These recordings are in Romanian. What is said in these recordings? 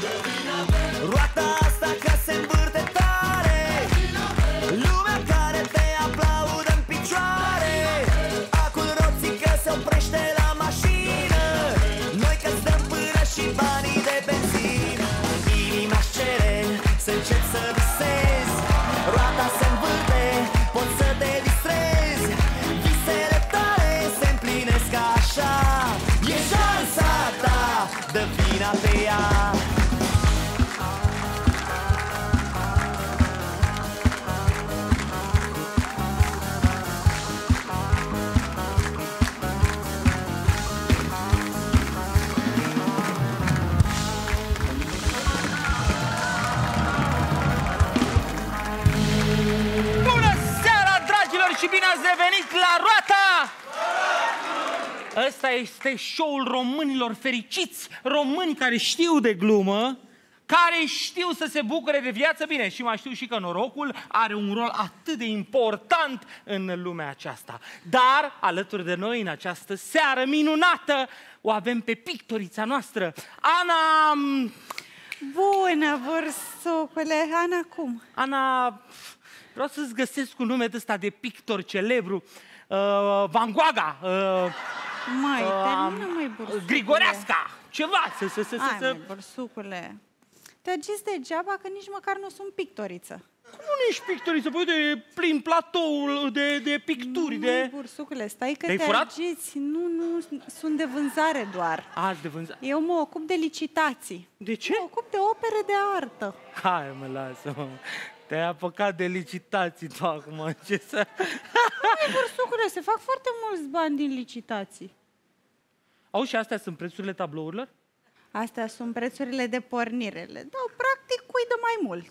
Roata Ăsta este show-ul românilor fericiți, români care știu de glumă, care știu să se bucure de viață bine și mai știu și că norocul are un rol atât de important în lumea aceasta. Dar, alături de noi, în această seară minunată, o avem pe pictorița noastră, Ana... Bună, bursucule! Ana, cum? Ana, vreau să-ți găsesc un nume de ăsta de pictor celebru. Uh, Van Gogha, uh, Mai, uh, termină, mai, bursucule. Grigoreasca, ceva, să, să, să, să, Hai, să... mai, bursucule. Te agiți degeaba că nici măcar nu sunt pictoriță. Cum nu ești pictoriță? Păi de plin platoul de, de picturi, Nu, de... bursukule, stai că Te-ai te furat? agiți. Nu, nu, sunt de vânzare doar. Azi de vânzare. Eu mă ocup de licitații. De ce? Mă ocup de opere de artă. Hai mă, lasă-mă. Te-ai apucat de licitații tu acum, ce să... Hai, bursukule, se fac foarte mulți bani din licitații. Auzi, și astea sunt prețurile tablourilor? Astea sunt prețurile de pornire. Le dau practic cui de mai mult.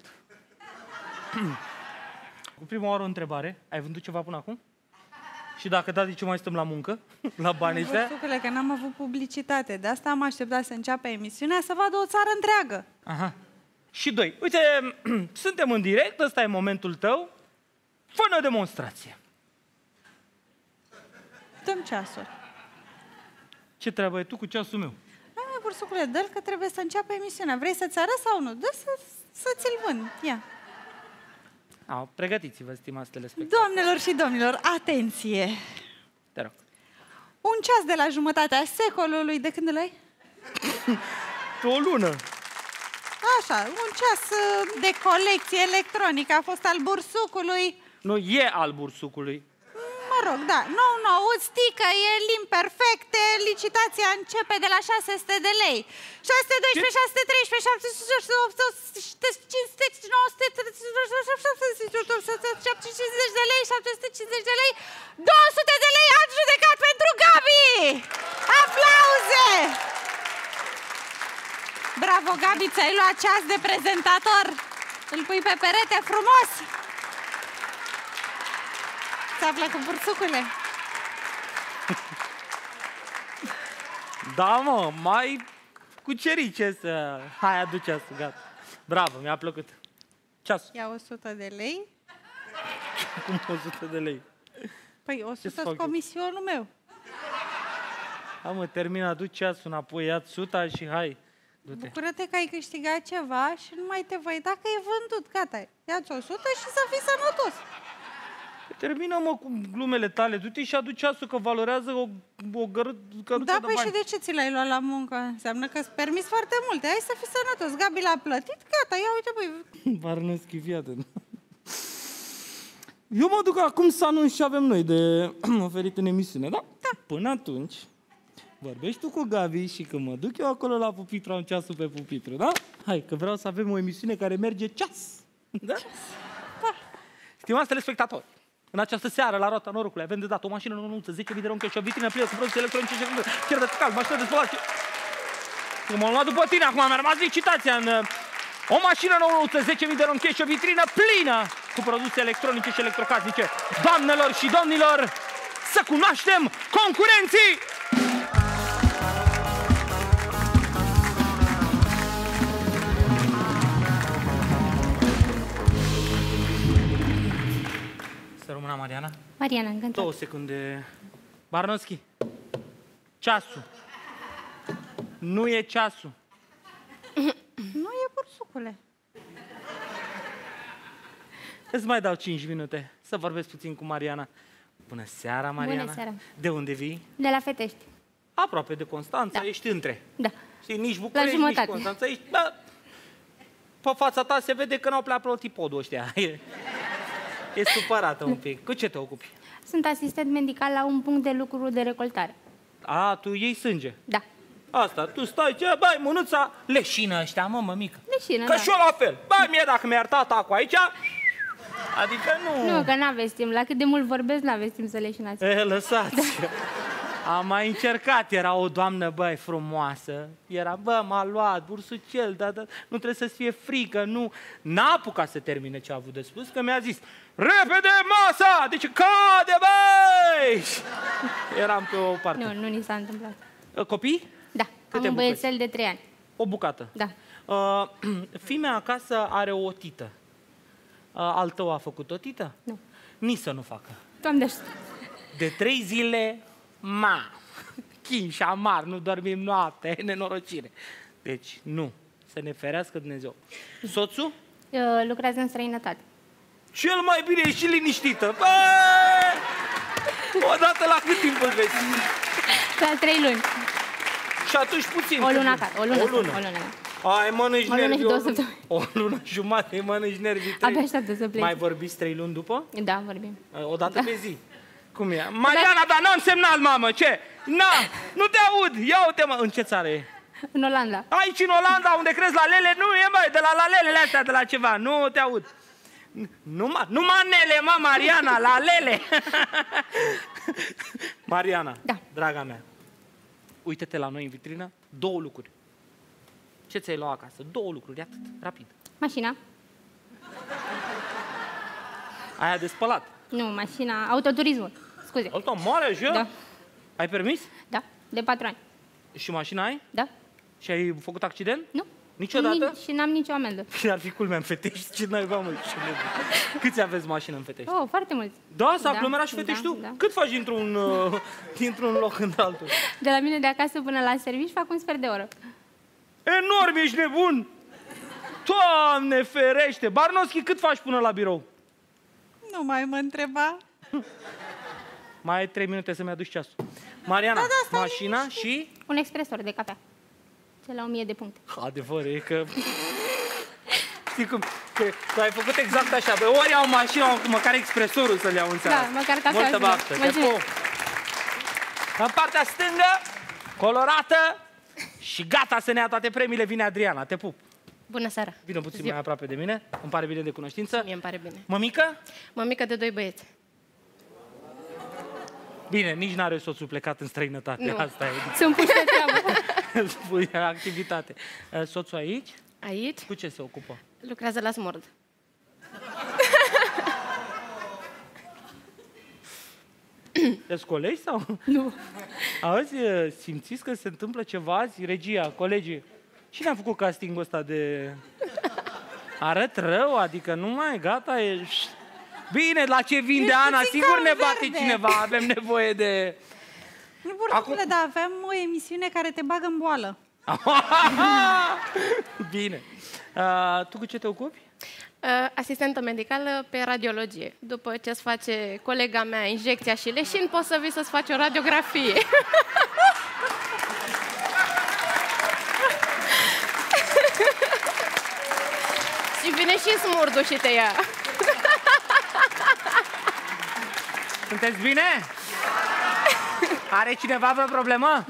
Cu prima oară o întrebare. Ai vândut ceva până acum? Și dacă da, de ce mai stăm la muncă? La banii ăștia? Bursucule, că n-am avut publicitate. De asta am așteptat să înceapă emisiunea, să vadă o țară întreagă. Aha. Și doi. Uite, suntem în direct, ăsta e momentul tău. fă o demonstrație. Dăm ceasul. Ce treabă e tu cu ceasul meu? Hai, mă, bursucule, dă că trebuie să înceapă emisiunea. Vrei să-ți arăt sau nu? Dă să, să ți-l vând. Ia. A, pregătiți-vă, stimați telespectatori. Doamnelor și domnilor, atenție! Te rog. Un ceas de la jumătatea secolului, de când îl ai? Pe o lună. Așa, un ceas uh, de colecție electronică. A fost al bursucului. Nu, e al bursucului. Mă rog, da, nou, nou, stică, e limbi perfecte, licitația începe de la 600 de lei. 612, 613, 750, 750 de lei, 750 de lei, 200 de lei ați judecat pentru Gabi! Aplauze! Bravo, Gabi, ți-ai luat ceas de prezentator. Îl pui pe perete frumos. Ți-a plăcut bursucule? Da, mă, mai cuceri ce să... Hai, adu ceasul, gata. Bravo, mi-a plăcut. Ceasul, Ia 100 de lei. cum 100 de lei. Păi să 100 fac eu? comisionul meu. Hai mă, termina, adu ceasul înapoi, ia suta și hai. Du-te. Bucură-te că ai câștigat ceva și nu mai te voi. Dacă e vândut, gata. Ia-ți 100 și să fii sănătos. Termină, mă, cu glumele tale. Du-te și adu ceasul, că valorează o, o gără, căruță Da, de păi și bani. de ce ți l-ai luat la muncă? Înseamnă că îți permis foarte multe. Hai să fii sănătos. Gabi l-a plătit, gata, ia uite, băi. Varnăschi, fii atent. Eu mă duc acum să anunț ce avem noi de oferit în emisiune, da? Da. Până atunci, vorbești tu cu Gabi și când mă duc eu acolo la pupitru, am ceasul pe pupitru, da? Hai, că vreau să avem o emisiune care merge ceas. Da? Da. Stimați telespectatori, în această seară, la roata norocului, avem de dat o mașină nouță, 10.000 de ronche și o vitrină plină cu produse electronice și chiar de cal, mașină de spălat. și- Că m-am luat după tine, acum mi-a rămas licitația în uh, o mașină nouță, 10.000 de ronche și o vitrină plină cu produse electronice și electrocasnice. Doamnelor și domnilor, să cunoaștem concurenții! Să rămână Mariana. Mariana, încântat. Două secunde. Barnoschi. Ceasul. Nu e ceasul. Nu e bursucule. Îți mai dau 5 minute să vorbesc puțin cu Mariana. Bună seara, Mariana. seara. De unde vii? De la Fetești. Aproape de Constanța, Da. ești între. Da. Și nici București, nici jumătate. Constanța, ești... Bă, pe fața ta se vede că n-au plecat plotipodul ăștia. E, e supărată un pic. Cu ce te ocupi? Sunt asistent medical la un punct de lucru de recoltare. A, tu iei sânge. Da. Asta, tu stai, ce, bai, mânuța, leșină ăștia, mă, mămică. Leșină, Că da. și eu la fel. Bai, mie dacă mi-ar tata cu aici, adică nu... Nu, că n-aveți timp. La cât de mult vorbesc, n-aveți timp să leșinați. E, lăsați. Am mai încercat, era o doamnă, băi, frumoasă. Era, bă, m-a luat, bursucel, dar da, nu trebuie să-ți fie frică, nu. N-a apucat să termine ce a avut de spus, că mi-a zis, repede masa, deci cade, băi! Eram pe o parte. Nu, nu ni s-a întâmplat. Copii? Da. Câte Am un bucăți? băiețel de 3 ani. O bucată. Da. Uh, fimea acasă are o tită. Uh, al tău a făcut o tită? Nu. Nici să nu facă. Doamne ajută. De trei zile, ma, chin și amar, nu dormim noaptea, e nenorocire. Deci, nu, să ne ferească Dumnezeu. Soțul? Uh, lucrează în străinătate. Cel mai bine e și liniștită. Bă! Odată la cât timp îl vezi? La 3 luni. Și atunci puțin. O lună acasă. O lună. O lună. O lună. Ai, mănânci O lună nervii. și două o lună- săptămâni. O lună jumate, mănânci nervii. trei. Abia așteaptă să plece. Mai vorbiți trei luni după? Da, vorbim. O dată pe zi. Cum e? Mariana, dar n-am semnal, mamă, ce? Na, nu te aud, ia uite, mă. În ce țară e? În Olanda. Aici în Olanda, unde crezi la lele, nu e, băi, de la la lelele astea, de la ceva, nu te aud. Numai, numai nele, mă, Mariana, la lele. Mariana, Da. draga mea, uite-te la noi în vitrină, două lucruri. Ce ți-ai luat acasă? Două lucruri, atât, rapid. Mașina? Aia de spălat. Nu, mașina. Autoturismul. Scuze. Alta mare, așa? Da. Ai permis? Da. De 4 ani. Și mașina ai? Da? Și ai făcut accident? Nu? Niciodată? Nici, și n-am nicio amendă. Și ar fi culmea în Fetești, ce naiba mă, ce nebun. Câți aveți mașină în Fetești? Oh, foarte mulți. Da, s-a Da, aglomerat și Fetești da, tu? da. Cât faci dintr-un, uh, dintr-un loc în altul? De la mine de acasă până la serviciu fac un sfert de oră. Enorm, ești nebun! Doamne ferește! Barnoschi, cât faci până la birou? Nu mai mă întreba. Mai ai trei minute să-mi aduci ceasul. Mariana, Da, da, stai mașina și... Un expresor de cafea. Ce la 1000 de puncte. Adevăr, e că... Știi cum? Că tu ai făcut exact așa. Bă, ori au mașina, măcar expresorul să le iau în seara. Da, măcar cafea Multă și baftă. eu. Te Mulțumesc. pup. În partea stângă, colorată și gata să ne ia toate premiile, vine Adriana. Te pup. Bună seara! Vină puțin Zi- mai aproape de mine. Îmi pare bine de cunoștință. Mie îmi pare bine. Mămică? Mămică de doi băieți. Bine, nici n-are soțul plecat în străinătate. Nu. Asta e. Sunt puși pe treabă. Spui activitate. Uh, Soțul aici? Aici Cu ce se ocupă? lucrează la smord. Te scolești sau? Nu. Auzi, uh, simțiți că se întâmplă ceva azi? Regia, colegii, cine a făcut castingul ăsta de... Arăt rău? Adică nu mai, gata, e... Bine, la ce vinde Ești Ana? puțin Sigur cam ne bate verde. cineva, avem nevoie de... Nu bursule, dar avem o emisiune care te bagă în boală. Bine. Uh, tu cu ce te ocupi? Uh, Asistentă medicală pe radiologie. După ce îți face colega mea injecția și leșin, poți să vii să-ți faci o radiografie. și vine și smurdul și te ia. Sunteți bine? Are cineva vreo problemă?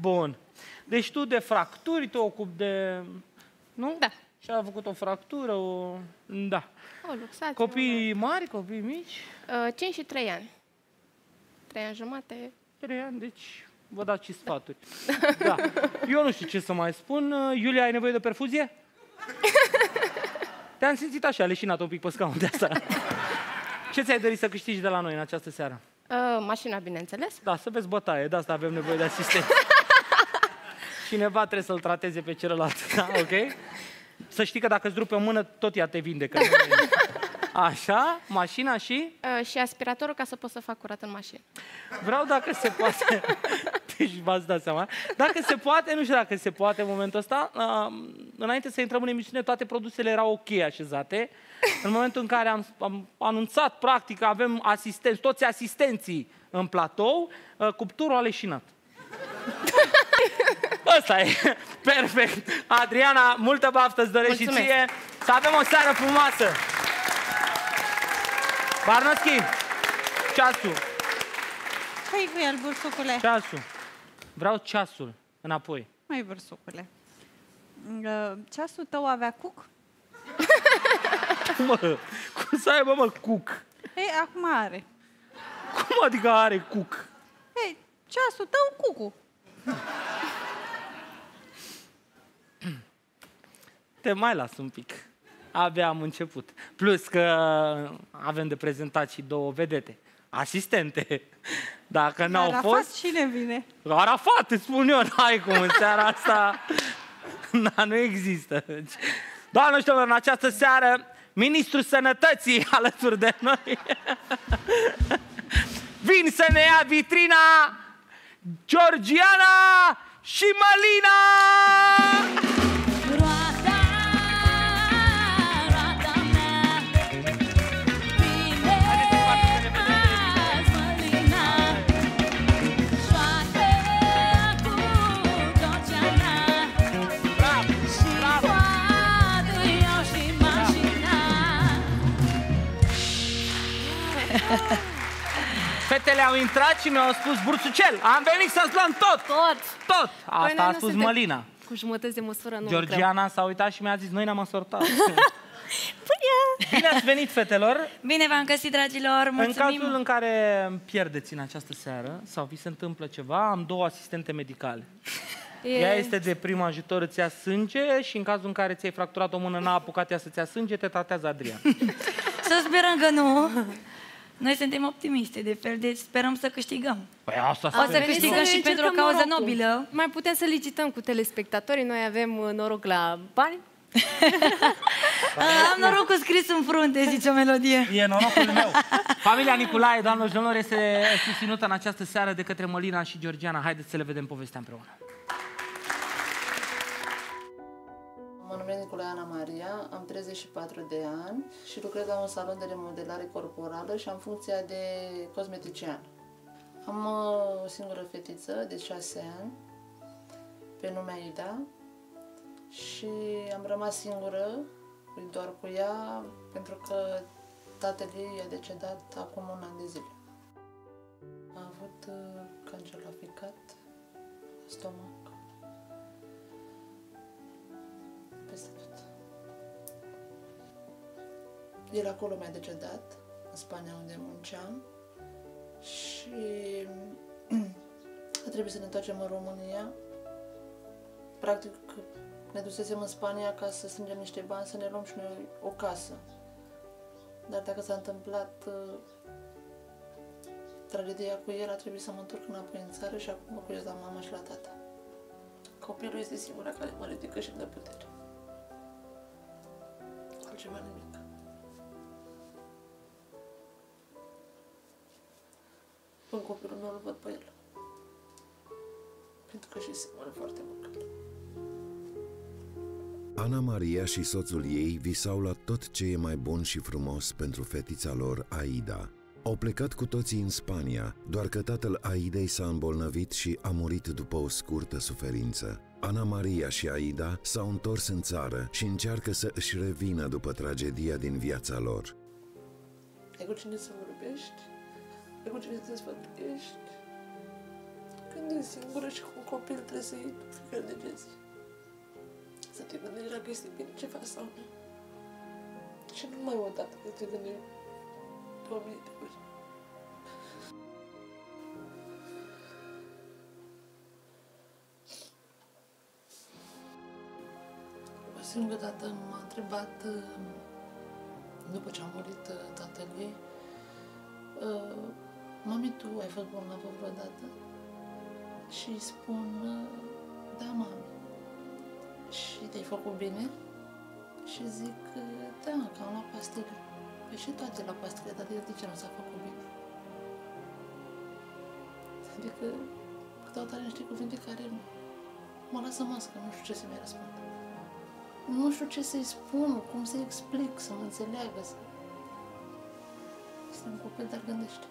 Bun. Deci tu de fracturi te ocupi de... Nu? Da. Și a făcut o fractură, o... Da. O, luxație. Copii mari, copii mici? Uh, 5 și 3 ani. 3 ani jumate. Trei ani, deci vă dați și sfaturi. Da. Eu nu știu ce să mai spun. Iulia, ai nevoie de perfuzie? Te-am simțit așa, leșinat un pic pe scaun de asta. Ce ți-ai dorit să câștigi de la noi în această seară? Uh, mașina, bineînțeles. Da, să vezi bătaie, de asta avem nevoie de asistent. Cineva trebuie să-l trateze pe celălalt, da? Ok? Să știi că dacă îți rupe o mână, tot ea te vindecă. Așa, mașina și Uh, și aspiratorul ca să pot să fac curat în mașină. vreau dacă se poate deci v-ați dat seama. Dacă se poate, nu știu dacă se poate în momentul ăsta, uh, înainte să intrăm în emisiune, toate produsele erau ok așezate. În momentul în care am, am anunțat, practic, că avem asistenți, toți asistenții în platou, uh, cupturul a leșinat. Ăsta e. Perfect. Adriana, multă baftă îți doresc și Mulțumesc. ție. Să avem o seară frumoasă. Barnoschi, ceasul, Păi cu el, bursucule. ceasul. Vreau ceasul înapoi. Mai bursucule. Uh, Ceasul tău avea cuc? Mă, cum să aibă, mă, cuc? Ei, acum are. Cum adică are cuc? Ei, ceasul tău cucu. Te mai las un pic. Abia am început. Plus că avem de prezentat și două vedete. Asistente. Dacă n-au Arafat fost... cine vine? Arafat, îți spun eu, n-ai cum, în seara asta na, nu există. Deci, Doamne și domnilor, în această seară, Ministrul Sănătății alături de noi vin să ne ia vitrina Georgiana și Malina! Au intrat și mi-au spus Bursucel, am venit să-ți luăm tot! Tot! Tot! Asta Păi noi a nu spus suntem- Mălina. Cu jumătăți de măsură nu lucrăm. Georgiana s-a uitat și mi-a zis, noi ne-am asortat. Bună! Bine ați venit, fetelor! Bine v-am găsit, dragilor! În Mulțumim! cazul în care pierdeți în această seară sau vi se întâmplă ceva, am două asistente medicale. E- Ea este de prim ajutor, îți ia sânge și în cazul în care ți-ai fracturat o mână, n-a apucat ea să-ți ia sânge, te tratează Adrian. Să sperăm că nu! Noi suntem optimiste, de fel, deci sperăm să câștigăm. Păi asta O să sper. câștigăm ne și pentru o încercăm cauză norocul. nobilă. Mai putem să licităm cu telespectatorii, noi avem uh, noroc la bani. Am norocul scris în frunte, zice o melodie. E norocul meu. Familia Nicolae, doamnelor și domnilor, este susținută în această seară de către Mălina și Georgiana. Haideți să le vedem povestea împreună. Mă numesc Nicolae Ana Maria, am 34 de ani și lucrez la un salon de remodelare corporală și am funcția de cosmetician. Am uh, o singură fetiță de 6 ani, pe nume Ida, și am rămas singură doar cu ea pentru că tatăl ei a decedat acum un an de zile. A avut uh, cancer la ficat, stomac, peste tot. El acolo mi-a decedat, în Spania unde munceam și a trebuit să ne întoarcem în România. Practic ne dusesem în Spania ca să strângem niște bani să ne luăm și noi o casă. Dar dacă s-a întâmplat uh, tragedia cu el, a trebuit să mă întorc înapoi în țară și acum mă cuiesc la mama și la tata. Copilul este singura care mă ridică și îmi dă putere. Altceva nimic. În copilul meu îl văd pe el. Pentru că și seamănă foarte mult. cu el. Ana Maria și soțul ei visau la tot ce e mai bun și frumos pentru fetița lor, Aida. Au plecat cu toții în Spania, doar că tatăl Aidei s-a îmbolnăvit și a murit după o scurtă suferință. Ana Maria și Aida s-au întors în țară și încearcă să își revină după tragedia din viața lor. Ai cu cine să vorbești? Ai cu cine să te sfătuiești? Când ești singură și cu un copil trebuie să iei fiecare de zi. Să te gândești dacă este bine ce faci sau nu. Și nu mai o dată că te gândești de o mie de ori. O singură dată m-a întrebat uh, după ce a murit uh, tatăl ei, uh, mami, tu ai fost bolnavă vreodată? Și îi spun, uh, da, mami. Și te-ai făcut bine? Și zic, uh, da, că am luat pastile. Păi și toate la pastile, dar el de ce nu s-a făcut bine? Adică dau tare niște cuvinte care mă lasă mască, nu știu ce să mai răspund. Nu știu ce să-i spun, cum să-i explic, să mă înțeleagă, să... Este un copil, dar gândește.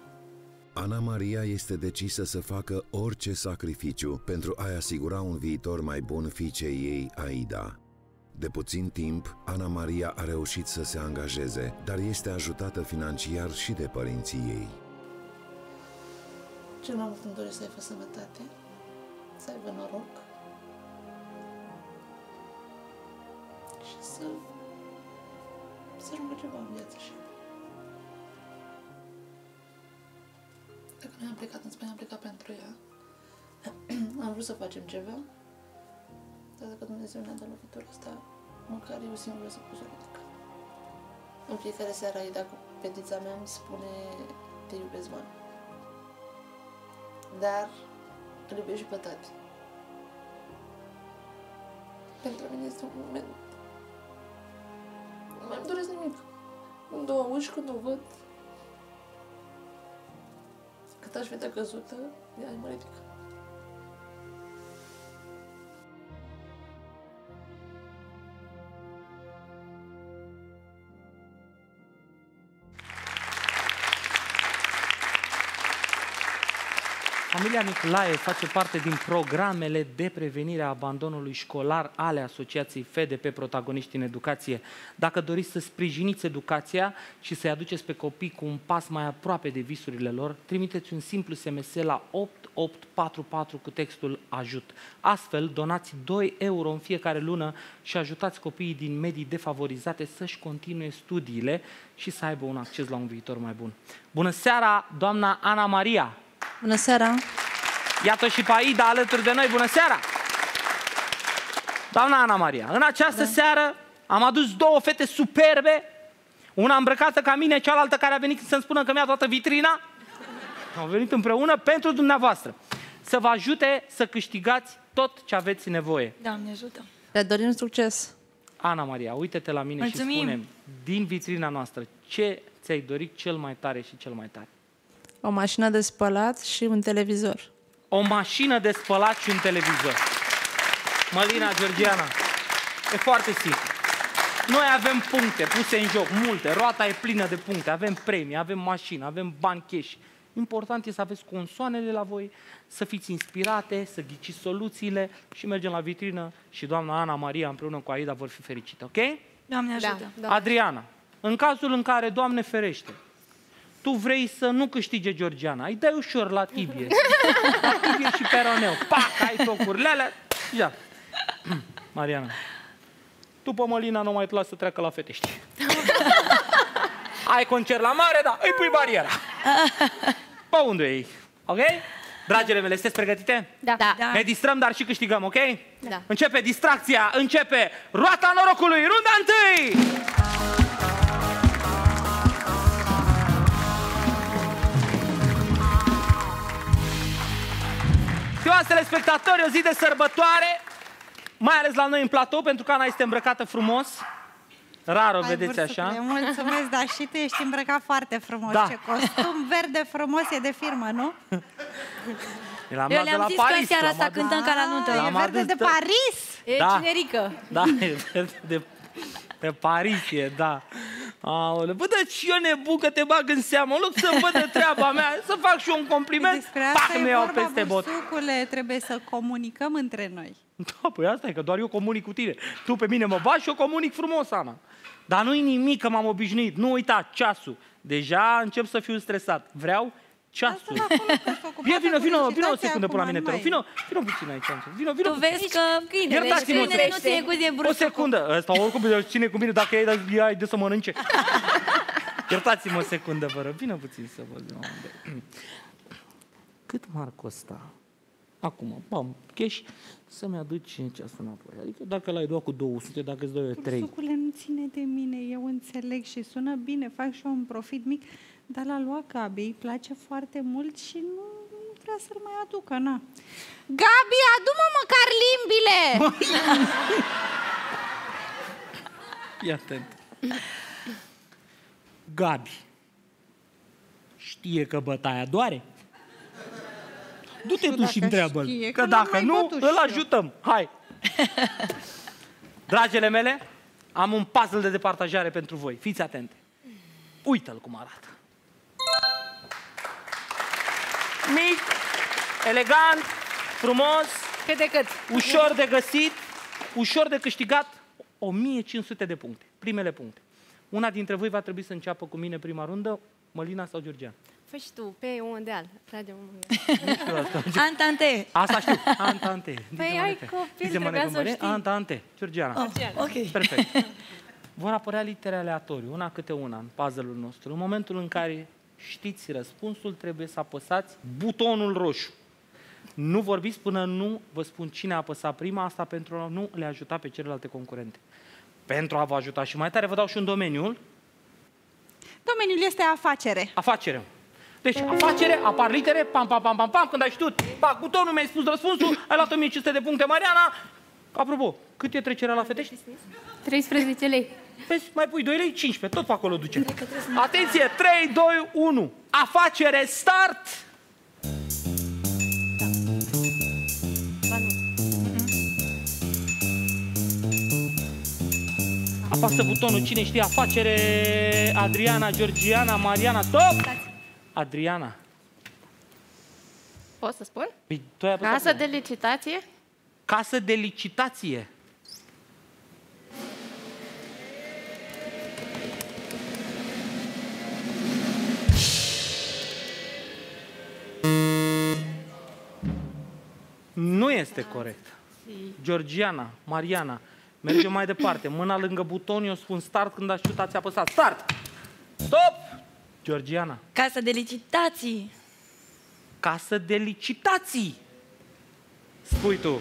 Ana Maria este decisă să facă orice sacrificiu pentru a-i asigura un viitor mai bun fiicei ei, Aida. De puțin timp, Ana Maria a reușit să se angajeze, dar este ajutată financiar și de părinții ei. Cel mai mult îmi doresc să aibă sănătate, să aibă noroc să, să ajungă ceva în viață și Dacă noi am plecat în Spania, am plecat pentru ea. am vrut să facem ceva, dar dacă Dumnezeu ne-a dat lovitura asta, măcar eu singură să pot să o ridic. În fiecare seară, Aida, cu petița mea, îmi spune te iubesc, mami dar îl iubesc și pe tati. Pentru mine este un moment... Nu mai îmi doresc nimic. Când o aud și când o văd, cât aș vedea căzută, ea mă ridică. Familia Nicolae face parte din programele de prevenire a abandonului școlar ale Asociației FEDE pe protagoniști în educație. Dacă doriți să sprijiniți educația și să-i aduceți pe copii cu un pas mai aproape de visurile lor, trimiteți un simplu SMS la 8844 cu textul AJUT. Astfel, donați 2 euro în fiecare lună și ajutați copiii din medii defavorizate să-și continue studiile și să aibă un acces la un viitor mai bun. Bună seara, doamna Ana Maria! Bună seara! Iată și pe Aida alături de noi. Bună seara! Doamna Ana Maria, în această da. seară am adus două fete superbe, una îmbrăcată ca mine, cealaltă care a venit să-mi spună că mi-a toată vitrina. Au venit împreună pentru dumneavoastră. Să vă ajute să câștigați tot ce aveți nevoie. Doamne ajută! Le dorim succes! Ana Maria, uite-te la mine Mulțumim. și spune din vitrina noastră ce ți-ai dorit cel mai tare și cel mai tare. O mașină de spălat și un televizor. O mașină de spălat și un televizor. Mălina Georgiana, e foarte simplu. Noi avem puncte puse în joc, multe, roata e plină de puncte, avem premii, avem mașină, avem bani cash. Important e să aveți consoanele la voi, să fiți inspirate, să ghiciți soluțiile și mergem la vitrină și doamna Ana Maria împreună cu Aida vor fi fericite, ok? Doamne Da, ajută! da. Adriana, în cazul în care, Doamne ferește, tu vrei să nu câștige Georgiana, îi dai ușor la tibie. La tibie și peroneu. Pac, ai tocurile alea. Ia. Mariana, tu pe Mălina nu mai te lasă să treacă la fetești. ai concert la mare, da, îi pui bariera. Pe unde e? Ok? Dragile mele, sunteți pregătite? Da. Da. Ne distrăm, dar și câștigăm, ok? Da. Începe distracția, începe roata norocului, runda întâi! Stimați telespectatori, o zi de sărbătoare, mai ales la noi în platou, pentru că Ana este îmbrăcată frumos. Rar o Hai, vedeți bursăcule, așa. Mulțumesc, dar și tu ești îmbrăcat foarte frumos. Da. Ce costum verde frumos e de firmă, nu? L-am Eu luat de le-am la zis că Paris, în seara l-am asta adus- cântăm ca la nuntă. Ah, L-am e verde adus de de- Paris? E Da. cinerică. Da, e verde de, de Paris e, da. Aoleu, bă, dar și eu nebun că te bag în seamă, în loc să văd de treaba mea, să fac și eu un compliment, Despre asta pac, e mi iau vorba, peste bot. bursucule, trebuie să comunicăm între noi. Da, păi asta e, că doar eu comunic cu tine. Tu pe mine mă bagi și eu comunic frumos, Ana. Dar nu-i nimic că m-am obișnuit. Nu uita, ceasul. Deja încep să fiu stresat. Vreau ceasul. Asta acolo, că ești ocupată Ia, vină, cu vină, vină o licitația secundă pe la acum, mine, nu te rog. mai- Vină, vină puțin aici. Vină, vină. Tu vezi că câinele, Iertați-mă, câinele nu te- ține cu de O bursucul. secundă. Ăsta oricum ține cu mine dacă ei ea ai de să mănânce. Iertați-mă o secundă, vă rog. Vină puțin să văd. la unde. Cât m-ar costa? Acum, bam, cash, să-mi aduci ceasul înapoi. Adică dacă l-ai luat cu 200, dacă îți dau eu 3. Bursucule nu ține de mine, eu înțeleg și sună bine, fac și eu un profit mic, dar l-a luat Gabi, îi place foarte mult și nu, nu vrea să-l mai aducă, na. Gabi, adu-mă măcar limbile! Fii atent. Gabi știe că bătaia doare? Du-te tu dacă și întreabă știe, Că că l-am dacă mai nu, bătut îl și eu. ajutăm. Hai! Dragele mele, am un puzzle de departajare pentru voi. Fiți atente. Uită-l cum arată. Mic, elegant, frumos, Cât de cât. ușor de găsit, ușor de câștigat, 1500 de puncte. Primele puncte. Una dintre voi va trebui să înceapă cu mine prima rundă, Mălina sau Georgian. Fă și tu, pe un mondial. Tragem un Nu știu asta. Antante. Asta știu. Antante. Păi ai copil, trebuia să o știi. Antante. Georgiana. Oh, ok. Perfect. Vor apărea litere aleatorii, una câte una, în puzzle-ul nostru. În momentul în care știți răspunsul, trebuie să apăsați butonul roșu. Nu vorbiți până nu vă spun cine a apăsat prima, asta pentru a nu le ajuta pe celelalte concurente. Pentru a vă ajuta și mai tare, vă dau și un domeniul, Domeniul este afacere. afacere. Deci, afacere, apar litere, pam, pam, pam, pam, pam, când ai știut, pac, butonul, mi-ai spus răspunsul, ai luat 1500 de puncte, Mariana. Apropo, cât e trecerea la fetești? 13 lei. Vezi, mai pui 2 lei, 15, tot pe acolo duce. Atenție, 3, 2, 1. Afacere, start! Apasă butonul, cine știe afacere, Adriana, Georgiana, Mariana, stop! Adriana. Pot să spun? Păi, tu ai apăsat Casă prima. de licitație? Casă de licitație. Nu este corect. Georgiana, Mariana, mergem mai departe. Mâna lângă buton, eu spun start când aș ați apăsat. Start! Stop! Georgiana, Casă de licitații. casă de licitații. Spui tu.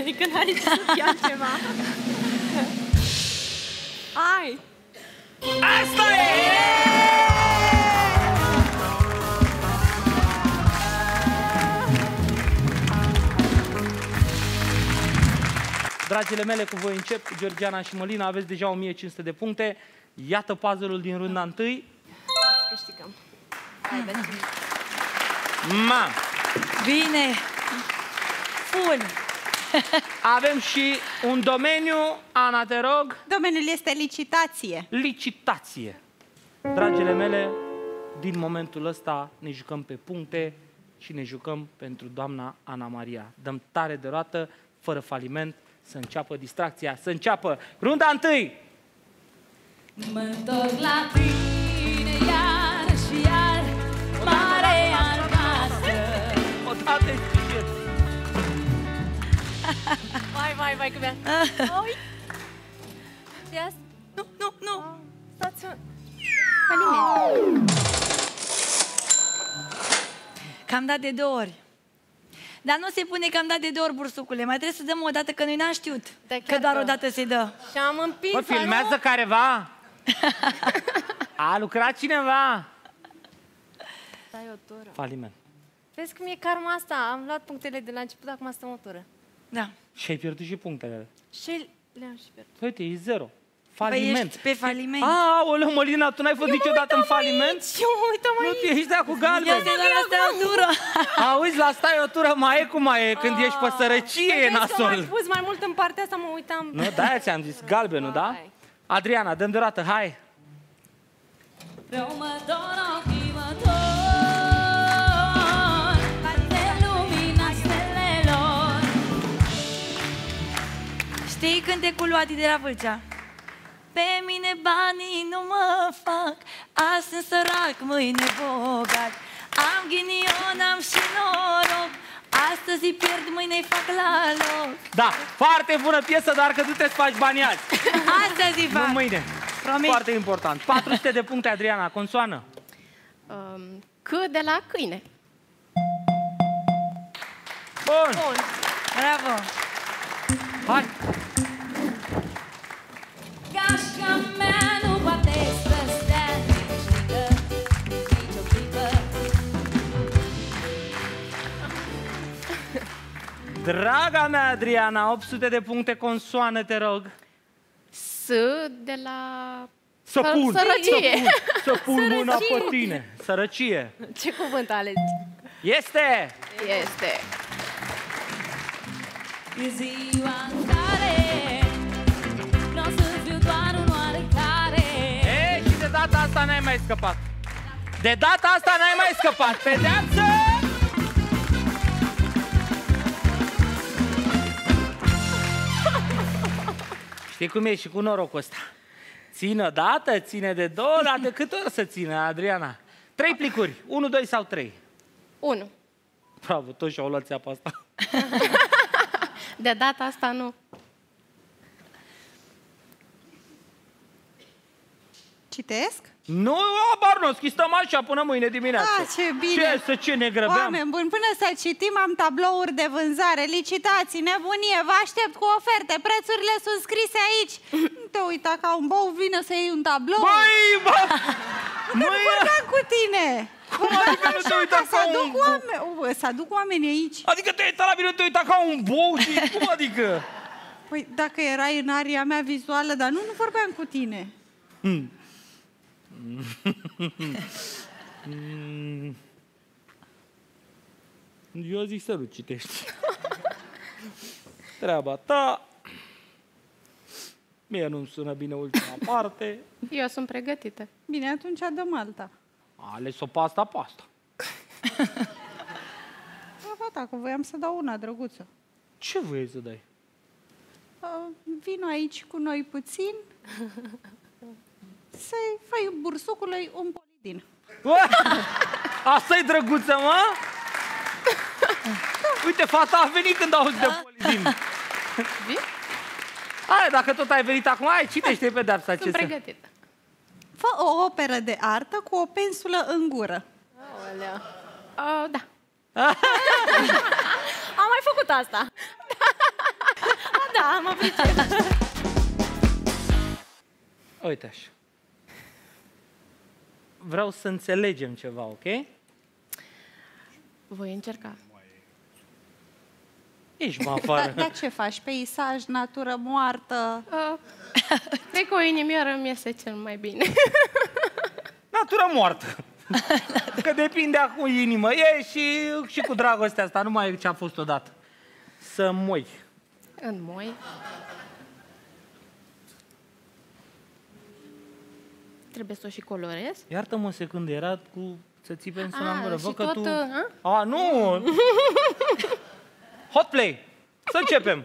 Adică n-are ce să fie altceva. Ai! Asta e! Dragile mele, cu voi încep, Georgiana și Mălina, aveți deja 1500 de puncte. Iată puzzle-ul din runda întâi. Câștigăm. Ma! Bine. Full. Avem și un domeniu, Ana, te rog, Domeniul este licitație. licitație. Dragile mele, din momentul ăsta ne jucăm pe puncte și ne jucăm pentru doamna Ana Maria. Dăm tare de roată, fără faliment, să înceapă distracția, să înceapă runda întâi. Mă întorc la tine iar și iar, mare albastră. O dată și el. Vai, vai, vai, că mi-a... Oi! Ia, Nu, nu, nu. stați un... Faliment. Că am dat de două ori. Dar nu se pune că am dat de două ori bursucule. Mai trebuie să dăm o dată, că noi n-am știut. Da, că chiar doar că- o dată se dă. Și am împins... Bă, filmează careva? A lucrat cineva? Stai o tură. Faliment. Vezi cum e karma asta? Am luat punctele de la început, acum stăm o tură. Da. Și ai pierdut și punctele. Și le-am și pierdut. Uite, e zero. Păi Faliment. ești pe faliment. A, oleu, Mălina, tu n-ai fost niciodată în faliment? Eu mă uitam Nu, aici. tu ești de cu galben. Ia te la asta o tură. Auzi, la stai o tură mai e cum mai e, când ești pe sărăcie, e Păi vezi că m-ai nasol. pus mai mult în partea asta, mă uitam. Nu, de-aia ți-am zis galbenul, da? Hai. Adriana, dăm de roată, hai. Vreau mă dor ochii mă dor De lumina stelelor Știi cântecul lui Adi de la Vâlcea? Pe mine banii nu mă fac Azi sunt sărac, mâine bogat Am ghinion, am și noroc Astăzi îi pierd, mâine îi fac la loc Da, foarte bună piesă, dar că tu trebuie să faci bani azi. Astăzi îi Nu fac mâine. Promis. Foarte important. 400 de puncte, Adriana, consoană. Um, C de la câine. Bun, Bun. Bravo hai. Draga mea, Adriana, 800 de puncte, consoană, te rog. S de la... Să Să- pun, sărăcie. să pun, să pun mâna pe Sărăcie. tine. Sărăcie. Ce cuvânt alegi? Este! Este. E ziua în care data asta n-ai mai scăpat. De data asta n-ai mai scăpat. Pedeapsă! Știi cum e și cu norocul ăsta? Ține o dată, ține de două dată, cât ori să țină, Adriana? Trei plicuri, unu, doi sau trei. Unu. Bravo, toți și-au luat țeapa asta. De data asta nu. Citesc? Nu, abar nu, stăm așa până mâine dimineață. Ah, ce bine! Ce, să ce ne grăbeam? Oameni buni, până să citim am tablouri de vânzare, licitații, nebunie, vă aștept cu oferte, prețurile sunt scrise aici. Nu te uita ca un bou, vine să iei un tablou. Băi, bă! Nu Măi, vorbeam cu tine! Cum adică nu te uita Să ca aduc, un... oameni, uh, să aduc oamenii aici. Adică te uita la mine, nu te uita ca un bou și cum adică? Păi dacă erai în aria mea vizuală, dar nu, nu vorbeam cu tine. Eu zic să nu citești. Treaba ta. Mie nu-mi sună bine ultima parte. Eu sunt pregătită. Bine, atunci dăm alta. A ales-o pe asta, pe asta. Da, gata, că voiam să dau una drăguță. Ce vrei să dai? Uh, vino aici cu noi puțin să-i fai bursucului un polidin. Asta-i drăguță, mă? Uite, fata a venit când auzi de polidin. Hai, dacă tot ai venit acum, hai, citește pedepsa. Ce Sunt să... pregătită. Fă o operă de artă cu o pensulă în gură. Aolea. Uh, da. Am mai făcut asta A, Da, mă pricep Uite așa. Vreau să înțelegem ceva, ok? Voi încerca. Ești mă Dar, afară. dar ce faci? Peisaj, natură moartă? Uh, cred că o inimioară mi iese cel mai bine. Natură moartă. Că depinde cu inimă. E și, și cu dragostea asta, nu mai e ce a fost odată. Să moi. În moi. Trebuie să o și colorez. Iartă-mă o secundă, era cu să ții pe în Ah, gură. și Văd că tot, tu... uh, A, nu! Hot play! Să începem!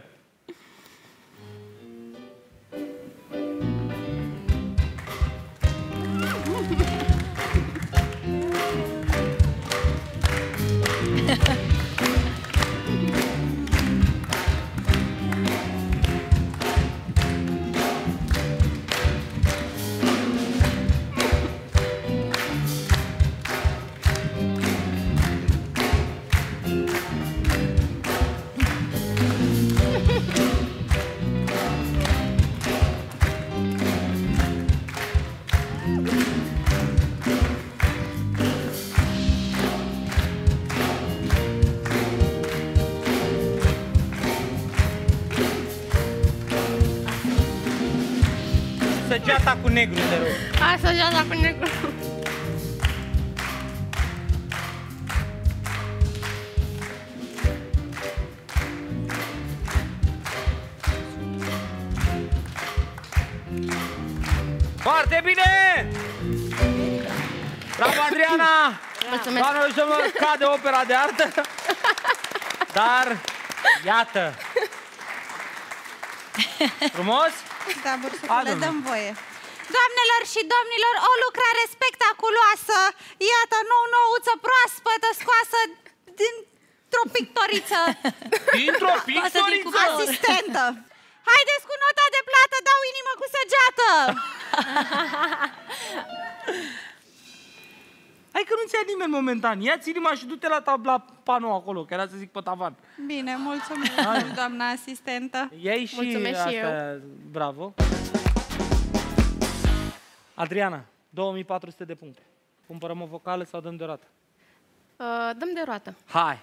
Negru, te rog. Asta deja cu negru. Foarte bine! Bravo, Adriana! Mulțumesc. Doamne, și domnilor, cade opera de artă. Dar, iată. Frumos? Da, Hai, bursucule, domnule. dăm voie. Doamnelor și domnilor, o lucrare spectaculoasă! Iată, nou nouță proaspătă scoasă dintr-o pictoriță. Dintr-o din pictoriță! cuptor. Asistentă! Haideți cu nota de plată, dau inimă cu săgeată! Hai că nu-ți ia nimeni momentan. Ia-ți inima și du-te la tabla panou acolo, că era să zic pe tavan. Bine, mulțumesc, mult, doamna asistentă. Ia-i și Mulțumesc și asta, bravo. Adriana, 2400 de puncte. Cumpărăm o vocală sau dăm de roată? Uh, dăm de roată. Hai!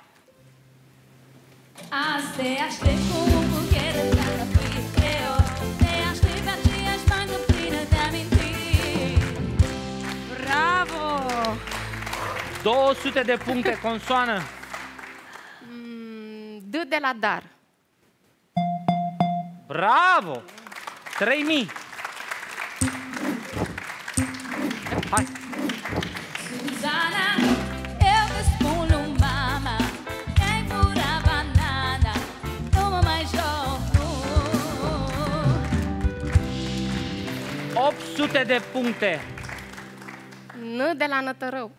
Azi te aștept cu un buchet în canapie Eu te aștept pe aceeași bancă plină de amintiri Bravo! 200 de puncte, consoană. Mm, D de la dar. Bravo! 3000. Hai. Suzana, eu te spun lui mama că ai furat banana, nu mă mai joc, nu. 800 de puncte. N de la nătărău.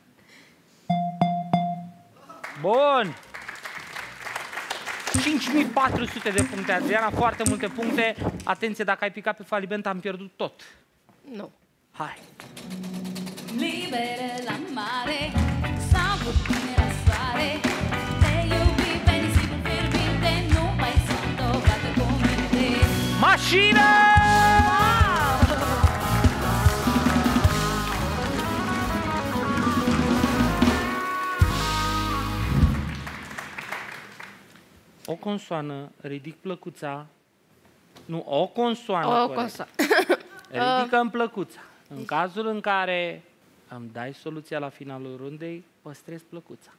Bun. 5400 de puncte, Adriana, foarte multe puncte. Atenție, dacă ai picat pe faliment, am pierdut tot. Nu. Hai. Libere la mare sau cu tine la soare Te iubi pe nisipul fierbinte Nu mai sunt o bată cu minte Mașină! O consoană, ridic plăcuța. Nu, o consoană. O corect. consă. Ridică în plăcuța. În cazul în care îmi dai soluția la finalul rundei, păstrez plăcuța.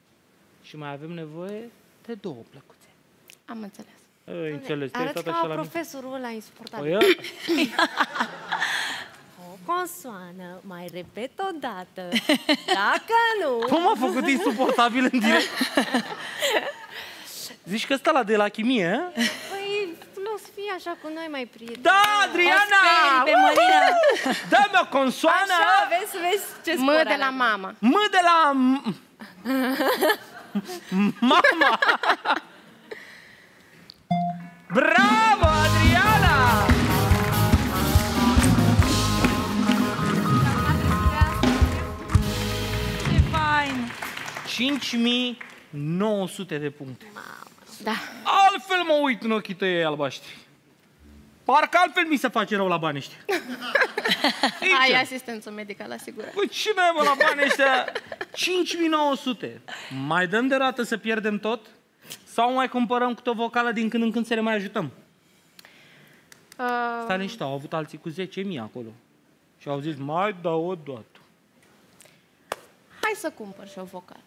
Și mai avem nevoie de două plăcuțe. Am înțeles. Ei, înțeles, te-ai Arăți tot ca așa la mine. profesorul ăla Păi, insuportabil. ă, O consoană, mai repet o dată. Dacă nu... cum a făcut insuportabil în direct? Zici că ăsta la de la chimie, ă? Păi, nu o să fie așa cu noi mai prieteni. Da, Adriana! O speri pe Mălina. Dă-mi o consoană! Așa, vezi, vezi ce M scor de are. la mama. M de la... m- Mama! Bravo, Adriana! Ce fain! 5900 de puncte. Da. Altfel mă uit în ochii tăi albaștri. Parcă altfel mi se face rău la bani ăștia. Ai Aici. asistență medicală, asigură. Păi cine mă la bani ăștia? 5900. Mai dăm de rată să pierdem tot? Sau mai cumpărăm câte o vocală din când în când să le mai ajutăm? Uh, Stai liniște, au avut alții cu 10.000 acolo. Și au zis, mai dau o dată. hai să cumpăr și o vocală.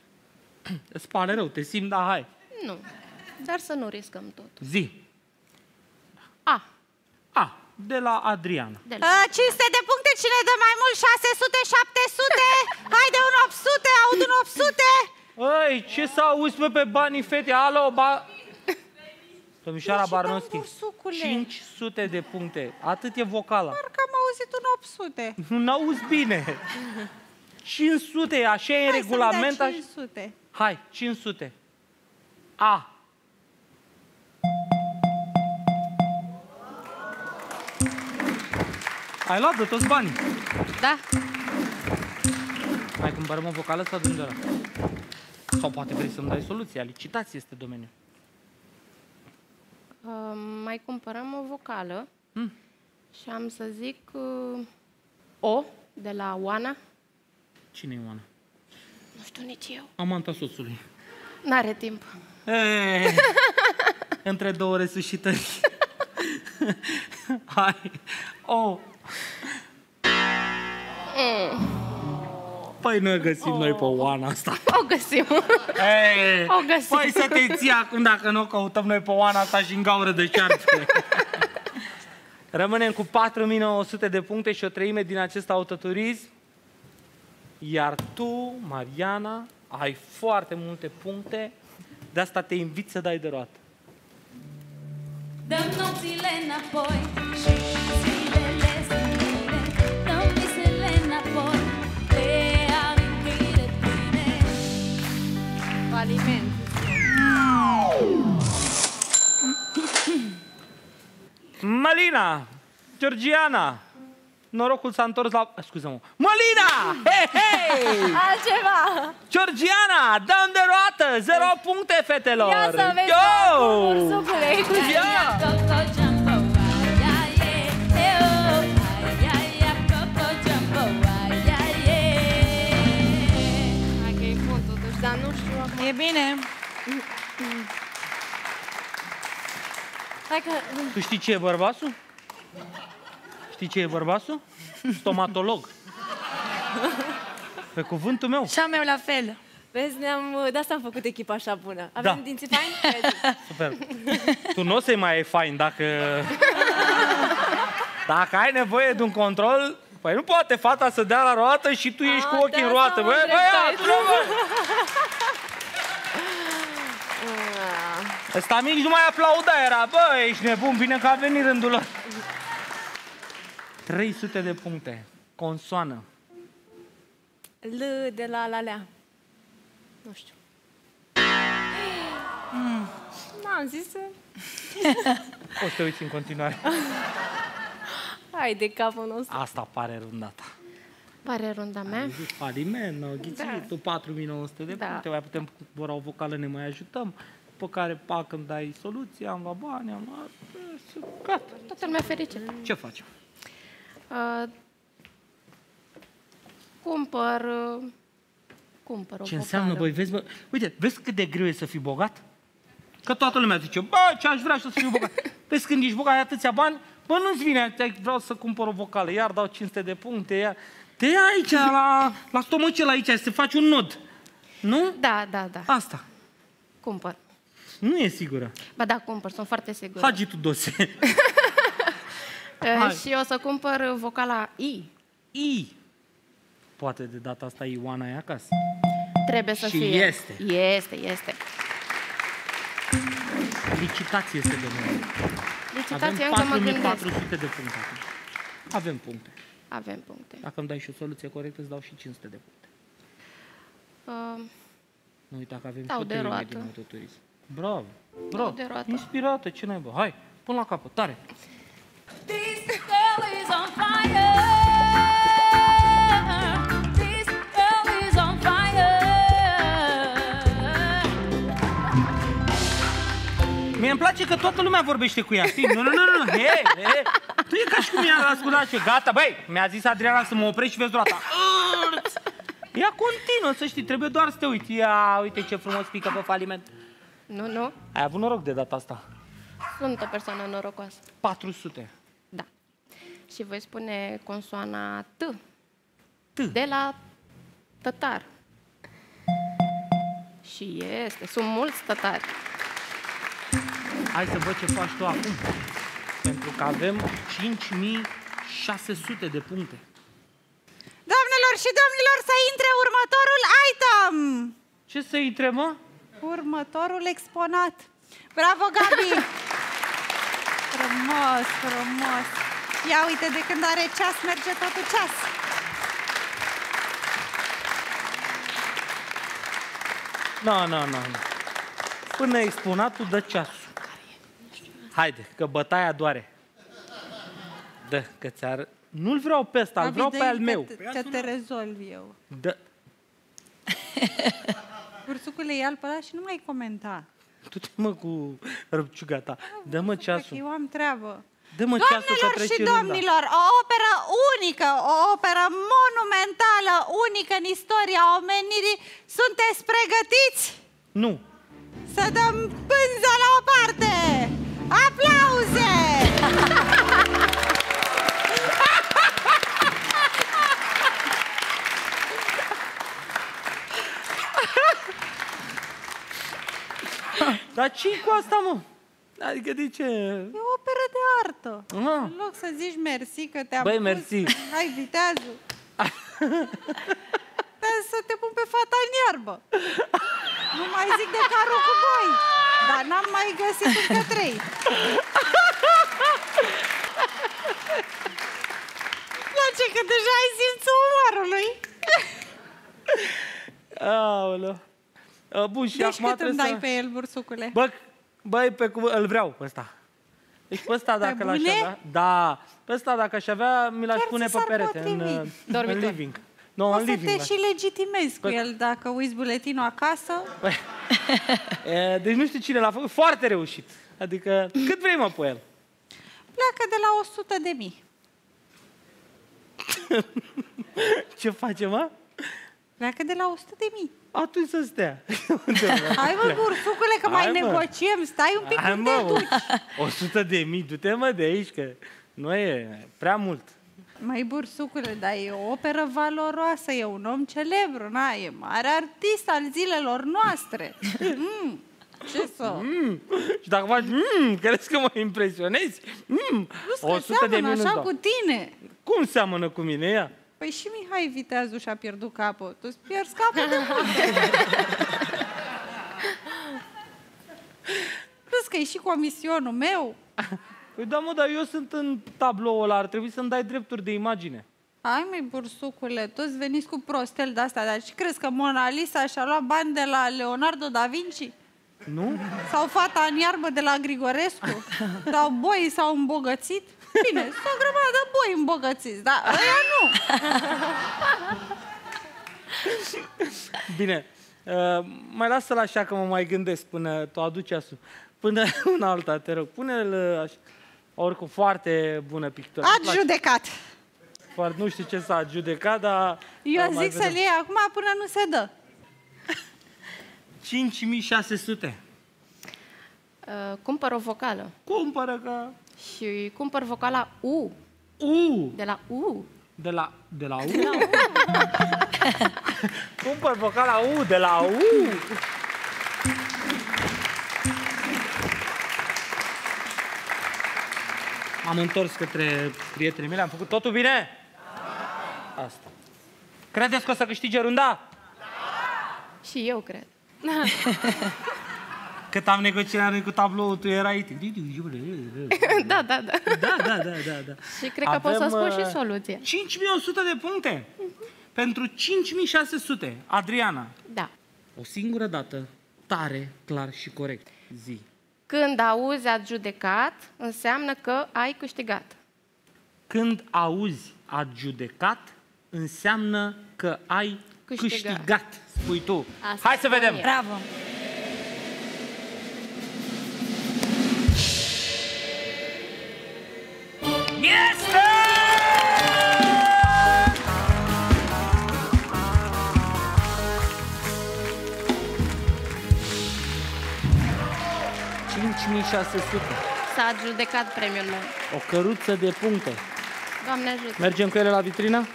Îți pare rău, te simt, dar hai. Nu. Dar să nu riscăm tot. Zi. A. A, de la Adriana. De la... Uh, 500 de puncte, cine dă mai mult? 600, 700? Haide, un 800, aud un 800? Îi, ce să auzi pe, pe banii fete? Alo, ba... Domnișoara Eu și dau Barnoschi, bursucule. 500 de puncte. Atât e vocala. Parcă am auzit un 800. Nu n-auzi bine. 500, așa e în Hai regulament. să-mi Așa... dea 500. Hai, 500. A. Ai luat de toți banii. Da? Mai cumpărăm o vocală sau din doar? Sau poate vrei să-mi dai soluția. Licitație este domeniul. Uh, mai cumpărăm o vocală. Hmm. Și am să zic uh, O de la Oana. Cine e Oana? Nu știu nici eu. Amanta soțului. N-are timp. E, între două resuscitări. Hai. O. Păi noi găsim noi pe Oana asta. O găsim. Ei, O găsim. Păi să te ții acum dacă nu o căutăm noi pe Oana asta și în gaură de ceartă. Rămânem cu 4900 de puncte și o treime din acest autoturism. Iar tu, Mariana, ai foarte multe puncte, de asta te invit să dai de roată. Dăm nopțile înapoi și înapoi pe amintire bine Faliment. Malina, Georgiana, norocul s-a întors la... Scuză-mă. Malina! Hei, hei! Altceva! Georgiana, dăm de roată! Zero puncte, fetelor! Ia să vezi, Yo! bursugule, cu Ia! Bine. Hai că... Tu știi ce e bărbasul? Știi ce e bărbasul? Stomatolog. Pe cuvântul meu. Și a meu la fel. Vezi, ne-am, de asta am făcut echipa așa bună. Avem Da. dinții faini? Vezi? Super. Tu nu o să-i mai ai fain dacă... Dacă ai nevoie de un control, păi nu poate fata să dea la roată și tu ești cu A, ochii da, în roată. am Băi, dreptate. băiatul, bă! Ăsta mic nu mai aplauda era. Bă, ești nebun, bine că a venit rândul lor. 300 de puncte. Consoană. L de la la lea. Nu știu. Mm. N-am zis să... O să te uiți în continuare. Hai de capul nostru. Asta pare rundata. Pare runda mea. Ai zis faliment, no, ghițit, Da. tu 4900 de Da. puncte, mai putem cu ora o vocală, ne mai ajutăm. După care, pac, îmi dai soluție, am luat bani, am luat... și Gata. Toată lumea fericită. Ce facem? Uh, cumpăr... Uh, cumpăr o Ce înseamnă, vocală. băi, vezi, bă, uite, vezi cât de greu e să fii bogat? Că toată lumea zice, bă, ce aș vrea să fiu bogat. Vezi, când ești bogat, ai atâția bani, bă, nu-ți vine, te- vreau să cumpăr o vocală, iar dau 500 de puncte, iar... Te ia aici, la, la stomacel aici, să faci un nod. Nu? Da, da, da. Asta. Cumpăr. Nu e sigură. Ba da, cumpăr, sunt foarte sigură. Hagi tu dose. Uh, Hai. și o să cumpăr vocala I. I. Poate de data asta Ioana e acasă. Trebuie să Și fie. este. Este, este. Licitație este de noi. Licitație Avem încă mă gândesc. 4400 de puncte acum. Avem puncte. Avem puncte. Dacă îmi dai și o soluție corectă, îți dau și 500 de puncte. Uh, Nu uita că avem Dau și o de teorie roată. din autoturism. Bravo, bravo. de roată. Inspirată, ce naiba. Hai, până la capăt, tare. This girl is on fire. This girl is on fire. Mie îmi place că toată lumea vorbește cu ea, știi? Nu, nu, nu, nu, he, he. Tu e ca și cum ea ascultat ce, gata, băi, mi-a zis Adriana să mă oprești și vezi roata. Urț! Ea continuă, să știi, trebuie doar să te uiți. Ia, uite ce frumos pică pe faliment. Nu, nu. Ai avut noroc de data asta. Sunt o persoană norocoasă. 400. Da. Și voi spune consoana T. T. De la tătar. Și este. Sunt mulți tătari. Hai să văd ce faci tu acum. Pentru că avem 5600 de puncte. Doamnelor și domnilor, să intre următorul item! Ce să intre, mă? Următorul exponat. Bravo, Gabi! frumos, frumos. Ia uite, de când are ceas, merge totul ceas. Nu, nu, nu. nu. Până exponatul dă ceasul. Haide, că bătaia doare. Dă, că ți-ar... Nu-l vreau pe ăsta, îl Gabi, vreau pe dă-i al meu. Că, că te rezolv eu. Dă, Ursucule, ia-l pe ăla și nu mai comenta. du-te mă cu răbciuga ta. Dă-mă Că ceasul. eu am treabă. Dă-mă ceasul că Doamnelor trece și runda. domnilor, o operă unică, o operă monumentală, unică în istoria omenirii. Sunteți pregătiți Nu. să dăm pânza la o parte? Aplauze! Dar ce cu asta, mă? Adică de ce? E o operă de artă. Ah. În loc să zici mersi că te-am Băi, pus, mersi. Hai, viteazul. Dar să te pun pe fata în iarbă. Nu mai zic de carul cu boi. Dar n-am mai găsit încă trei. Îmi place că deja ai simțul umorului. Aoleu. Uh, Bun, și Deci acum cât trebuie îmi dai să... pe el, bursucule? Bă, băi, pe cum îl vreau pe ăsta. Deci pe ăsta dacă l-aș bune? avea... Da, pe ăsta dacă aș avea, mi l-aș Chiar pune ți pe s-ar perete, în, potrivi. uh, în Dormitor. living. Nu, O în să living. te da. și legitimezi cu Păi- el dacă uiți buletinul acasă. E, Deci nu știu cine l-a făcut, foarte reușit. Adică, cât vrei mă pe el? Pleacă de la 100 de mii. Ce face, mă? Pleacă de la 100 de mii. Atunci să stea. Hai mă, bursucule, că mai Hai, mă. negociem. Stai un pic Hai, unde mă, te duci. 100 de mii, du-te mă de aici, că nu e prea mult. Mai bursucule, dar e o operă valoroasă, e un om celebru, na, e mare artist al zilelor noastre. Mm, ce să... Mm. Și dacă faci, mm, crezi că mă impresionezi? Mm. Plus că seamănă așa dau. cu tine. Cum seamănă cu mine ea? Păi și Mihai Viteazu și-a pierdut capul. Tu îți pierzi capul de mult. Plus că e și comisionul meu. Păi da, mă, dar eu sunt în tabloul ăla, ar trebui să-mi dai drepturi de imagine. Hai mai bursucule, toți veniți cu prostel de astea, dar și crezi că Mona Lisa și-a luat bani de la Leonardo da Vinci? Nu? Sau fata în iarbă de la Grigorescu? Sau boii s-au îmbogățit? Bine, sunt o grămadă de boi îmbogățiți, dar ăia nu. Bine, uh, mai lasă-l așa că mă mai gândesc până tu aduci asu. Până una alta, te rog, pune-l uh, așa. Oricum, foarte bună pictură. Îmi place. Adjudecat. Foarte, nu știu ce s-a adjudecat, dar... Eu dar mai zic să-l vedem. iei acum până nu se dă. 5600. Uh, cumpăr o vocală. Cumpără că... Și cumpăr vocala U. U. De la U. De la, de la U? Cumpăr vocala U de la U. M-am întors către prietenii mei, am făcut totul bine? Asta. Credeți că o să câștige runda? Și eu cred. Cât am negociat noi cu tabloul, tu erai... da, da, da. Da, da, da, da, da. Și cred că pot să spun și uh, soluția. 5100 de puncte. Pentru 5600. Adriana, Da. o singură dată, tare, clar și corect. Zi. Când auzi adjudecat, înseamnă că ai câștigat. Când auzi adjudecat, înseamnă că ai Câștigat. câștigat, spui tu. Asta Hai să spun vedem. eu. Bravo! Este! S-a adjudecat premiul meu. O căruță de puncte. Doamne ajută. Mergem cu ele la vitrină?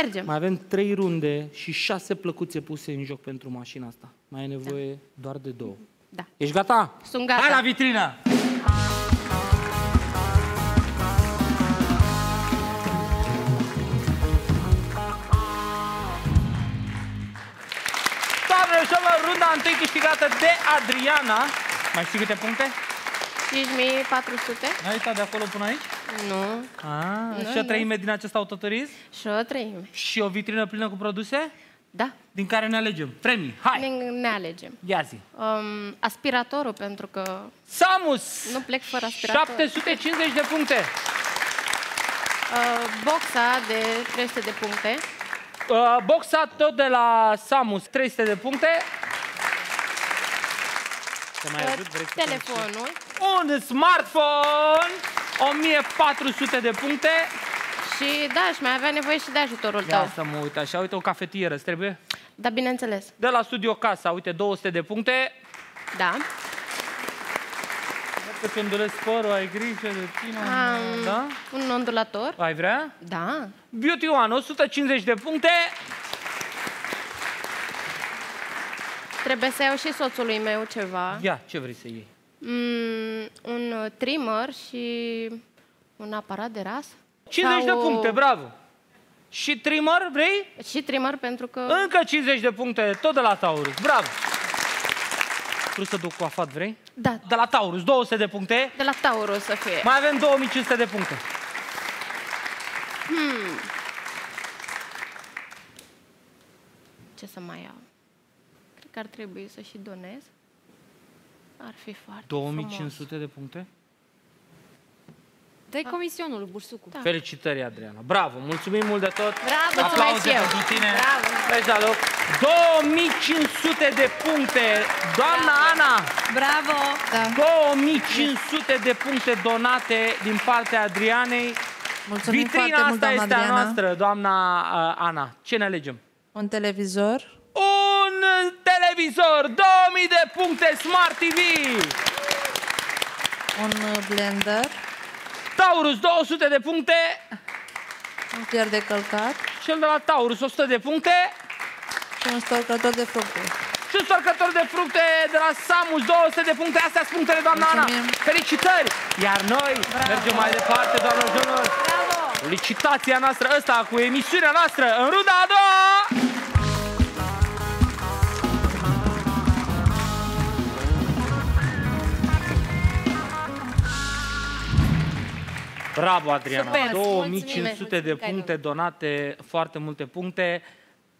Mergem. Mai avem trei runde și șase plăcuțe puse în joc pentru mașina asta. Mai e nevoie doar de două. Da. Ești gata? Sunt gata. Hai la vitrină! Runda întâi câștigată de Adriana. Mai știi câte puncte? 5400? Ai uitat de acolo până aici? Nu. Ah, Nu, și o nu. treime din acest autoturism? Și o treime. Și o vitrină plină cu produse? Da. Din care ne alegem. Premii, hai! Ne, ne alegem. Ia zi. Um, aspiratorul, pentru că Samus! nu plec fără aspirator. 750 de puncte. Uh, boxa de 300 de puncte. Uh, boxa tot de la Samus, 300 de puncte. Să mai Uh, ajut? Vrei să telefonul. Un smartphone, 1400 de puncte. Și da, și mai avea nevoie și de ajutorul Ia tău. să mă uit așa, uite o cafetieră, îți trebuie? Da, bineînțeles. De la Studio Casa, uite 200 de puncte. Da. Dacă îți ondulezi părul, ai grijă de tine. Am Da? un ondulator. Ai vrea? Da. Beauty One, 150 de puncte. Trebuie să iau și soțului meu ceva. Ia, ce vrei să iei? Mm, un uh, trimmer și un aparat de ras. 50 de Sau- puncte, bravo. Și trimmer, vrei? Și trimmer pentru că... Încă 50 de puncte, tot de la Taurus. Bravo! Vrei să duc coafat, vrei? Da. De la Taurus, 200 de puncte. De la Taurus să fie. Mai avem 2500 de puncte. Hmm. Ce să mai iau? Cred că ar trebui să și donez. Ar fi foarte 2500 de puncte. Dai comisionul, bursucu. Da. Felicitări, Adriana. Bravo, mulțumim mult de tot. Bravo, Aplauze mulțumesc eu. pentru tine. Bravo. Vezi la loc. 2500 de puncte. Doamna Ana, Bravo! Da. 2500 de puncte donate din partea Adrianei. Mulțumim Vitrina foarte mult, asta doamna este a Adriana. noastră, doamna uh, Ana. Ce ne alegem? Un televizor, Un televizor, 2000 de puncte Smart TV. un blender, Taurus, 200 de puncte. Un fier de călcat Cel de la Taurus, 100 de puncte. și un storcător de fructe. Și un storcător de fructe de la Samus, 200 de puncte. Astea sunt punctele, doamna Ana. Mulțumim. Felicitări! Iar noi mergem mai departe, doamnă Junor. Licitația noastră ăsta cu emisiunea noastră în runda a doua. Bravo, Adriana! Super! 2500 de Mulțumim. puncte donate, foarte multe puncte.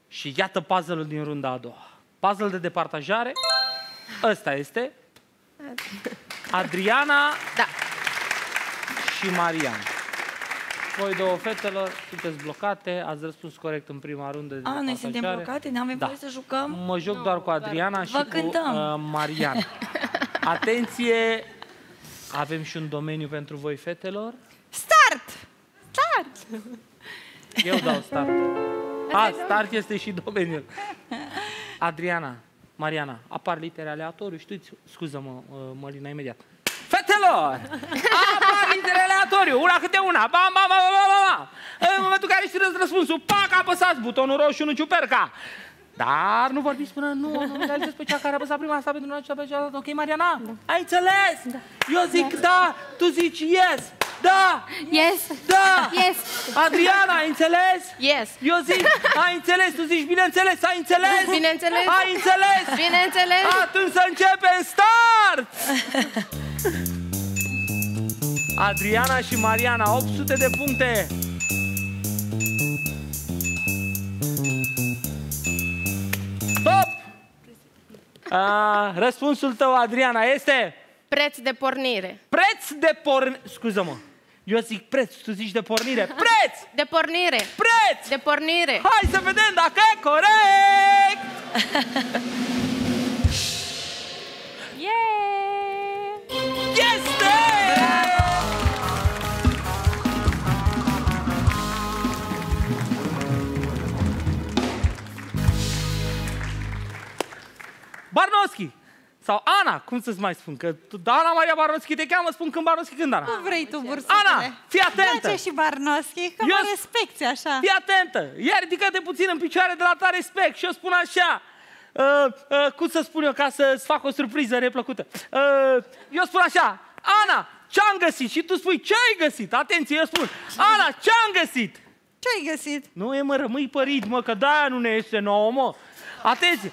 Și iată puzzle-ul din runda a doua. Puzzle de departajare. Ăsta este. Adriana Da. și Marian. Voi două fetelor sunteți blocate, ați răspuns corect în prima rundă de A, noi suntem departajare. blocate? N-avem Da. voie să jucăm? Mă joc doar cu Adriana și Vă cu cântăm. uh, Marian. Atenție! Avem și un domeniu pentru voi, fetelor. Start! Start! Eu dau start. A, start este și domeniul. Adriana, Mariana, apar litere aleatoriu, știți? Scuză-mă, uh, Mălina, imediat. Fetelor! Apar litere aleatoriu, una câte una. Bam, bam, bam, bam, bam, bam. În momentul în care știți răspunsul, pac, apăsați butonul roșu, nu ciuperca. Dar nu vorbiți până nu, nu realizezi pe cea care a apăsat prima asta pentru noi, cea pe cealaltă. Ok, Mariana? Ai înțeles? Eu zic da, tu zici yes. Da! Yes! Da! Yes! Adriana, ai înțeles? Yes. Eu zic, ai înțeles, tu zici, bineînțeles, ai înțeles? Bineînțeles. Ai înțeles? Bineînțeles. Atunci să începem, start! Adriana și Mariana, 800 de puncte. Stop! A, răspunsul tău, Adriana, este Preț de pornire. preț de pornire. Scuză-mă, eu zic preț, tu zici de pornire. Preț! De pornire. Preț! De pornire. Hai să vedem dacă e corect! Yeah! Este! Barnoschi! Sau Ana, cum să-ți mai spun? Că tu, Ana Maria Barnoschi te cheamă, spun când Barnoschi, când Ana. Nu vrei tu bursucule. Ana, fii atentă! Place și Barnoschi, că Eu- mă respecti așa. Fii atentă! Ia ridică-te puțin în picioare de la ta respect și eu spun așa. Uh, uh, cum să spun eu ca să-ți fac o surpriză neplăcută? Uh, eu spun așa, Ana, ce-am găsit? Și tu spui, ce ai găsit? Atenție, eu spun, Ana, ce-am găsit? Ce ai găsit? Nu e mă, rămâi pe ritm, mă, că de nu ne iese nouă, mă. Atenție,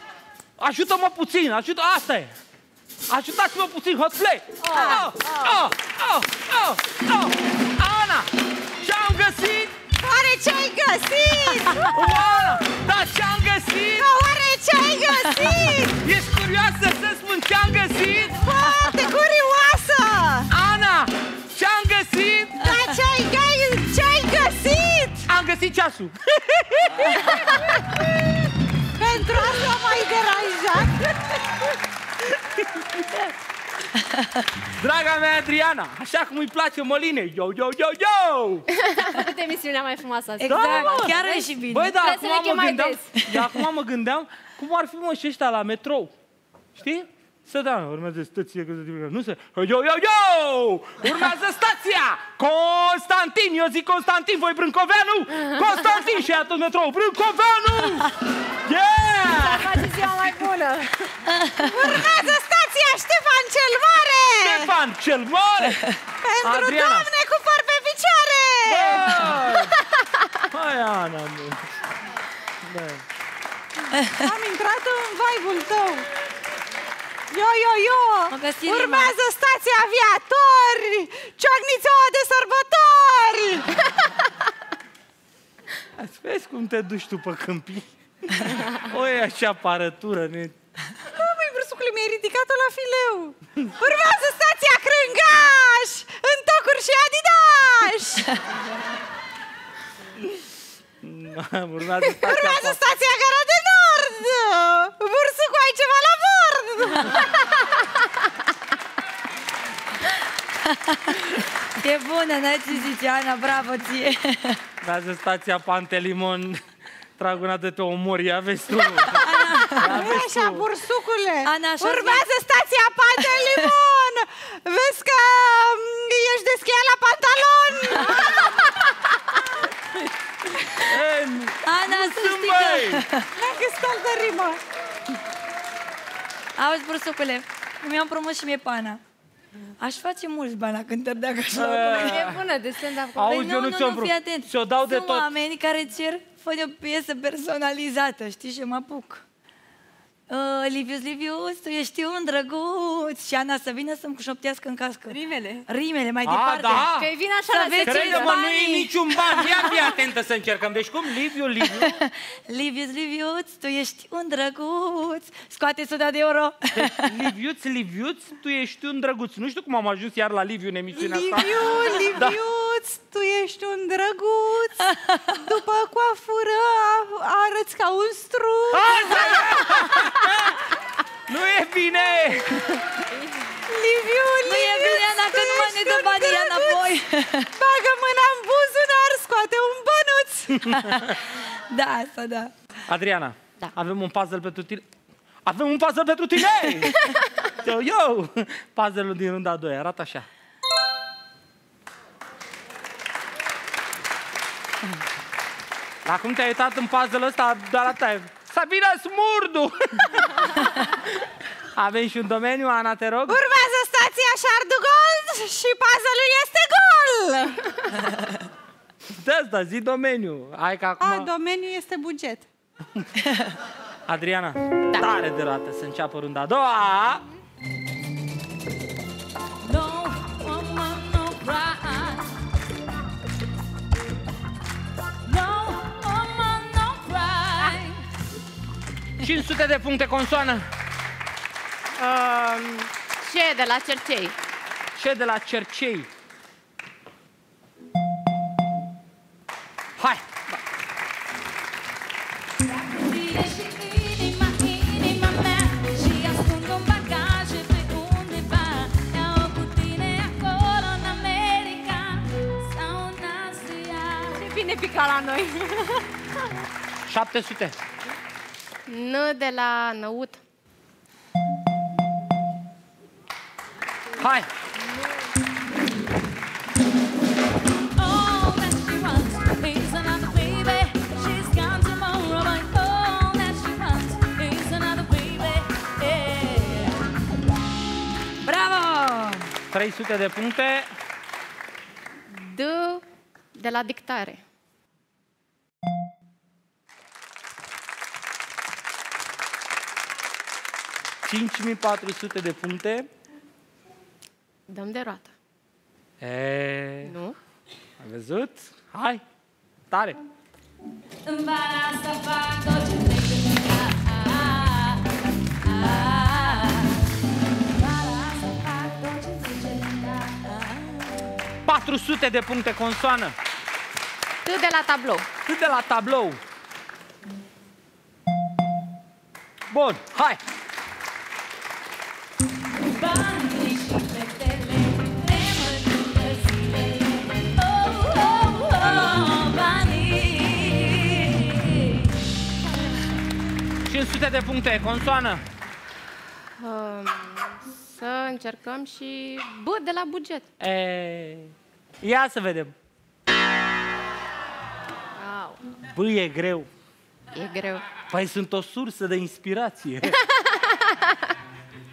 ajută-mă puțin, ajută, asta e. Ajutați-mă puțin, hot play. Oh, oh, oh, oh, oh. Ana, ce-am găsit? Oare ce ai găsit? Oana, dar ce-am găsit? Oare ce ai găsit? Ești curioasă să spun ce-am găsit? Foarte curioasă! Ana, ce-am găsit? Da, ce ai, gai- ce ai găsit? Am găsit ceasul. Pentru asta m-ai deranjat? Draga mea Adriana, așa cum îi place Măline, yo, yo, yo, yo! Făcut emisiunea mai frumoasă asta. Exact, Da, mă. chiar e și bine. Băi, da, Trebuie să ne acum chem mă mai gândeam, da, acum mă gândeam cum ar fi mă și ăștia la metrou. Știi? Să da, urmează stația, că nu se... Yo, yo, yo! Urmează stația! Constantin! Eu zic Constantin, voi Brâncoveanu? Constantin! Și aia tot metrou, Brâncoveanu! Yeah! Face ziua mai bună! Urmează stația Ștefan cel Mare! Ștefan cel Mare! Pentru Adriana. doamne cu păr pe picioare! Băi! Hai, Ana, mă. Da. Am intrat în vibe-ul tău. Yo, yo, yo! Mă găsi rima. Urmează stația aviatori! Ciocnița de sărbători! Ați vezi cum te duci tu pe câmpii? O, e așa apărătură, ne... Bă, băi, bruscule, mi-ai ridicat-o la fileu! Urmează stația Crângaș! În tocuri și Adidas! Urmează stația Urmează Pa- stația Gara de Nord! Bursucu, ai ceva la bord! E bună, n-ai ce zice, Ana, bravo ție. Urmează stația Pantelimon Trag una de te omori, ia vezi tu. Nu așa, bursucule! Ana, așa Urmează stația Pantelimon! Vezi că mm, ești deschiat la pantalon! Ana, să stigă! Dacă scaldă rima! Auzi, brusucule, mi-am promis și mie pana. Aș face mulți bani la cântări dacă aș eh. E bună de stand-up. Auzi, nu, eu păi nu, nu, nu, fii atent. Sunt dau de tot. oameni care cer fă de o piesă personalizată, știi, și mă apuc. Uh, Livius, Livius, tu ești un drăguț Și Ana să vină să-mi șoptească în cască Rimele. Rimele mai A, departe da? Că-i vine așa Să la vezi secție. Crede-mă, nu e banii. niciun ban. Ia fi atentă să încercăm. Deci cum? Liviu, Liviu. Livius, Livius, tu ești un drăguț Scoate 100 de euro Deci, Liviuț, Liviuț, tu ești un drăguț. Nu știu cum am ajuns iar la Liviu în emisiunea asta. Liviu, Liviuț, tu ești un drăguț. După coafură a- arăți ca un struț. Nu e bine! Liviu, Nu e bine, Ana, că nu mai ne dă banii ea înapoi Bagă mâna în buzunar, scoate un bănuț. Da, asta da Adriana, Da. avem un puzzle pentru tine. Avem un puzzle pentru tine! Yo, yo! Puzzle-ul din runda a doua arată așa. Acum te-ai uitat în puzzle ăsta, doar atât. Sabina Smurdu! Avem și un domeniu, Ana, te rog. Urmează stația Șardugold și puzzle-ul este gol. De asta, zi domeniu. Hai că acum... A, domeniul este buget. Adriana, da. tare de roată să înceapă runda a doua. 500 de puncte consoană. Um, ce de la Cercei? Ce de la Cercei? Hai! Vine și inima, inima mea Și ascund un bagaj pe undeva Ia-o cu tine acolo în America Sau în Asia E bine pica la noi. 700. N de la Năut. Hai! All that she wants is another baby She's gone tomorrow But all that she wants is another baby yeah. Bravo! 300 de puncte. D de la Dictare. – 5400 de puncte. Dăm de roată. E, Nu? ai văzut? Hai! Tare! Para să fac tot ce vrei de mine Ah, ah, ah. Para să fac tot ce vrei de mine Ah, 400 de puncte consoană. T de la tablou. Cât de la tablou? Bun, hai! 500 de puncte, consoană. Um, să încercăm și B de la buget. E, ia să vedem. Au, Bă, e greu. e greu. Păi sunt o sursă de inspirație.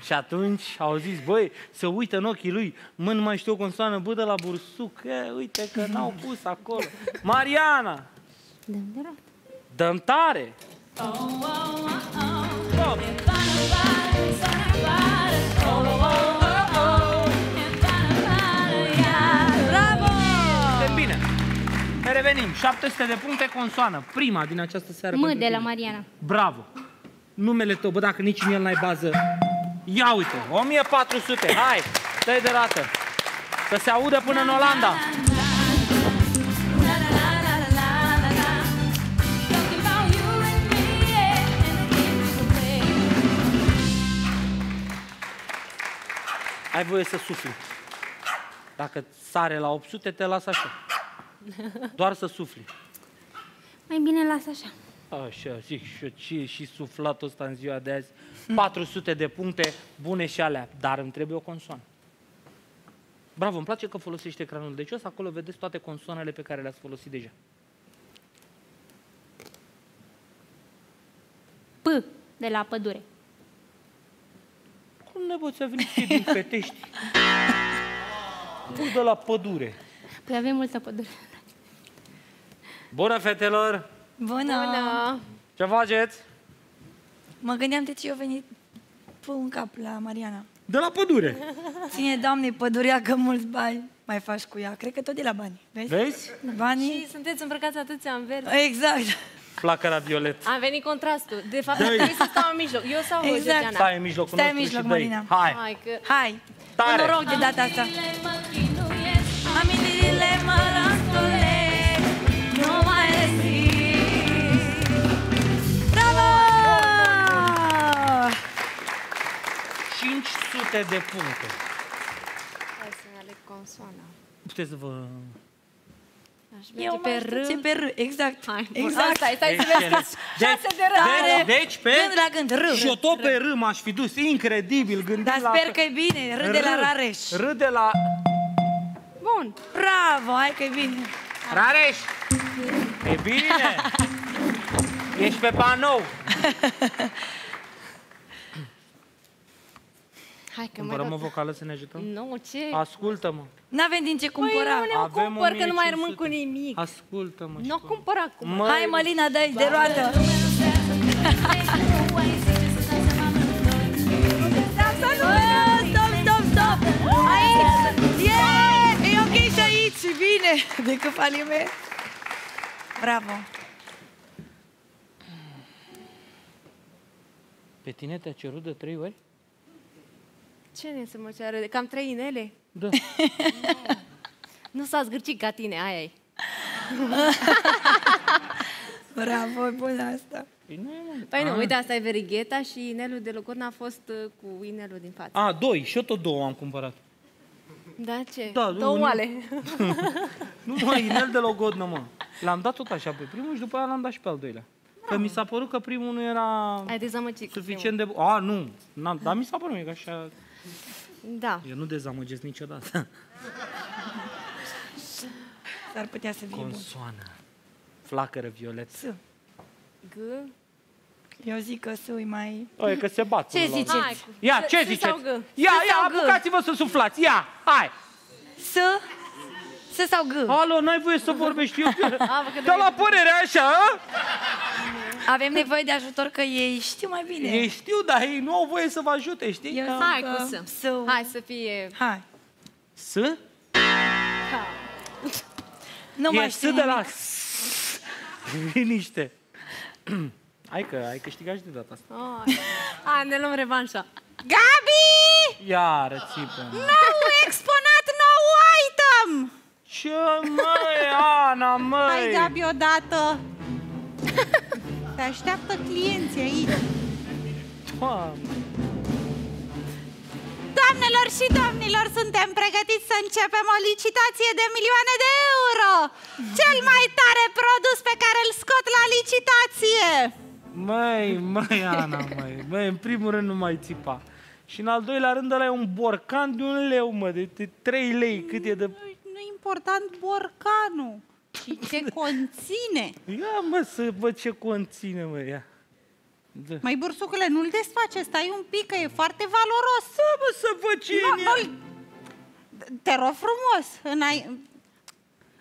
și atunci au zis, băi, să uită în ochii lui, mă, nu mai știu o consoană, bă, de la bursuc, e, uite că n-au pus acolo. Mariana, Dăm de roată. dăm tare! Bun. Bravo! Suntem bine. Ne revenim. 700 de puncte consoană. Prima din această seară M pentru de la tine. Mariana. Bravo. Numele tău, bă, dacă nici în el n-ai bază. Ia uite, 1400. Hai, dă de rată. Să se audă până în Olanda. Ai voie să sufli. Dacă sare la 800, te las așa. Doar să sufli. Mai bine las așa. Așa, zic și eu, ce e și suflatul ăsta în ziua de azi? 400 de puncte, bune și alea, dar îmi trebuie o consoană. Bravo, îmi place că folosești ecranul de jos, acolo vedeți toate consoanele pe care le-ați folosit deja. De la pădure. Cum ne poți venit fie din Petești? Tu de la pădure. Păi avem multă pădure. Bună, fetelor! Bună! Bună! Ce faceți? Mă gândeam de ce eu venit pe un cap la Mariana. De la pădure. Ține, doamne, pădurea că mulți bani mai faci cu ea. Cred că tot de la bani. Vezi? Vezi? Banii... Și sunteți îmbrăcați atâția în verde. Exact. Flacăra violet. Am venit contrastul. De fapt, Dă-i. trebuie să stau în mijloc. Eu sau Exact. Georgiana? Stai în mijlocul Stai în nostru mijloc, și dă-i. Marina. Hai! Hai că... Hai! Tare! Cu noroc de data asta. 500 de puncte. Hai să aleg consoana. Puteți să vă... Aș Eu merge pe pe R. Ce R. pe R, exact. Hai, exact. Stai, stai să Excelent. vezi. Deci, Șase de Tare. deci, deci pe... Gând la gând, R. Și eu tot pe R m-aș fi dus. Incredibil. Gândim Dar la... sper că e bine. R de la Rareș. R de la... Bun. Bravo, hai că e bine. Rareș! E bine! Ești pe panou! Hai că mai Cumpărăm o dau. vocală să ne ajutăm? Nu, ce? Ascultă-mă! N-avem din ce Păi cumpăra. nu ne Avem cumpăr, că nu mai 1500. rămân cu nimic. Ascultă-mă! Nu o cumpăr acum. Măi, Hai, Mălina, dă de roată. Oh, Stop, stop, stop! Aici! Yeah! E ok și aici, bine! Decât faliment. Bravo! Pe tine te-a cerut de trei ori? Ce ne să mă ceară? De cam trei inele? Da. Nu s-a zgârcit ca tine, aia e. Bravo, bună asta. Păi nu e, mă. Păi nu, Ah. uite, asta e verigheta și inelul de locurn a fost uh, cu inelul din față. A, doi. Și eu tot două am cumpărat. Da, ce? Da, Două nu- oale. Nu, mă, inel de logodnă, mă. L-am dat tot așa pe primul și după aia l-am dat și pe al doilea. Că mi s-a părut că primul nu era Ai dezamăgit cu suficient de... bun. A, nu. N-am, dar mi s-a părut mie că așa... primul. Da. Eu nu dezamăgesc niciodată. S-ar putea să fie bun. Consoană. Flacără violet. S. G. Eu zic că să mai... O, e că se bat. Ce până la urmă. ziceți? Hai, cu- Ia, S- ce S ziceți? sau G? Ia, S ia, sau G? apucați-vă să suflați. Ia, hai. S? S sau G? Alo, n-ai voie să vorbești. Eu... A, bă, că Dar la părere așa, a? Avem nevoie de ajutor că ei știu mai bine. Ei știu, dar ei nu au voie să vă ajute, știi? Eu Că- zic Hai că cu S. S. Hai să fie... Hai. S? Nu mai e S știu de la nimic. S. Liniște. Hai că ai câștigat și de data asta. Hai, Hai ne luăm revanșa. Gabi! Iară, țipă. Nou exponat, nou item! Ce, măi, Ana, măi? Hai, Gabi, odată! Te așteaptă clienții aici. Doamne. Doamnelor și domnilor, suntem pregătiți să începem o licitație de milioane de euro! Cel mai tare produs pe care îl scot la licitație! Măi, măi, Ana, măi, măi, în primul rând nu mai țipa. Și în al doilea rând ăla e un borcan de un leu, mă, de, de 3 lei, cât e de... Nu e important borcanul, ci ce conține. Ia, mă, să văd ce conține, mă, ia. Da. Mai bursucule, nu-l desface, stai un pic, că e foarte valoros. Da, mă, să văd ce Nu, e. nu Te rog frumos, înai...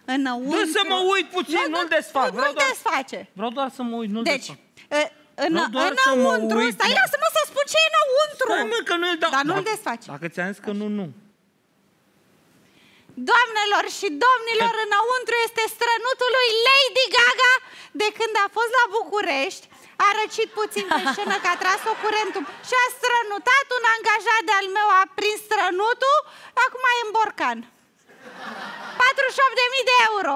înăuntru... Dă să mă uit puțin, Nu, nu-l nu, desfac. Nu, Vreau nu doar, desface. vreau doar să mă uit, nu-l Deci, desfac. e, în, Vreau doar să mă înăuntru, uit, stai, mă. lasă-mă să spun ce e înăuntru. Stai, mă, că nu-l dau. Dar nu-l Dacă- desfaci. Dacă ți-am zis că nu, nu. Doamnelor și domnilor, înăuntru este strănutul lui Lady Gaga de când a fost la București. A răcit puțin pe scenă că a tras-o curentul și a strănutat un angajat de-al meu, a prins strănutul, acum e în borcan. 48.000 de euro.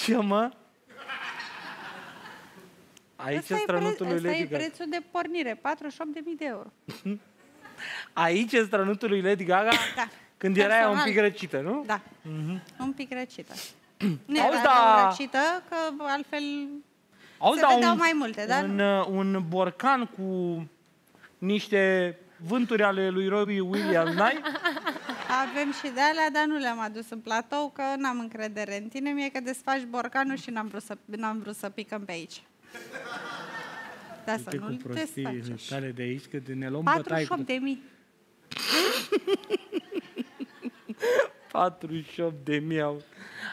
Ce, mă? Aici Ăsta e e, strănutul lui ăsta Lady e Gaga. prețul de pornire, 48.000 de euro. Aici e strănutul lui Lady Gaga Da. când era ea un Personal. pic răcită, nu? Da, un pic răcită. Nu Auzi, era da. da... răcită, că altfel Auzi, Se da, vedeau mai multe, dar un, uh, un borcan cu niște vânturi ale lui Robbie Williams, n-ai? Avem și de alea, dar nu le-am adus în platou, că n-am încredere în tine. Mie că desfaci borcanul și n-am vrut să, n-am vrut să picăm pe aici. Da, să Uite nu cu te prostiile faci așa. tale de aici, că de ne luăm bătaie. 48 cu- de mii. 48 de mii au.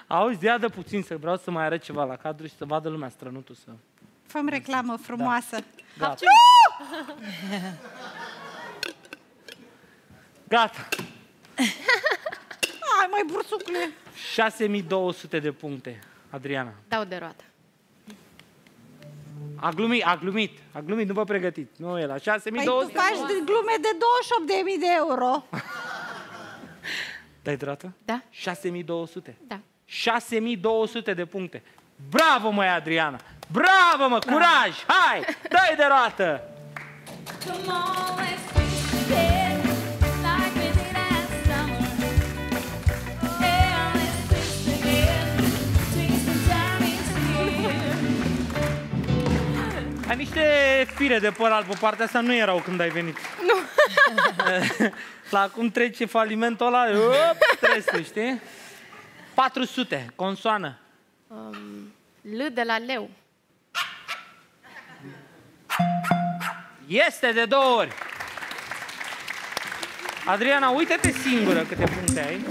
Auzi, ia de puțin să vreau să mai arăt ceva la cadru și să vadă lumea strănutul să... Făm reclamă frumoasă. Gata. Gata. Hai, mai bursucle. 6200 de puncte, Adriana. Dau de roată. A glumit, a glumit, a glumit, nu vă pregătit. Nu e la Păi 6200. tu faci de glume de 28 de mii de euro. Dai drată? Da. 6200. Da. 6200 de puncte. Bravo, măi, Adriana! Bravo, mă, curaj! Hai, dai de roată! Come on, let's niște fire de păr alb, pe partea asta nu erau când ai venit. Nu. La cum trece falimentul ăla, op, stresul, știi? 400, consoană. Um, L de la leu. Este de două ori. Adriana, uite-te singură câte puncte ai.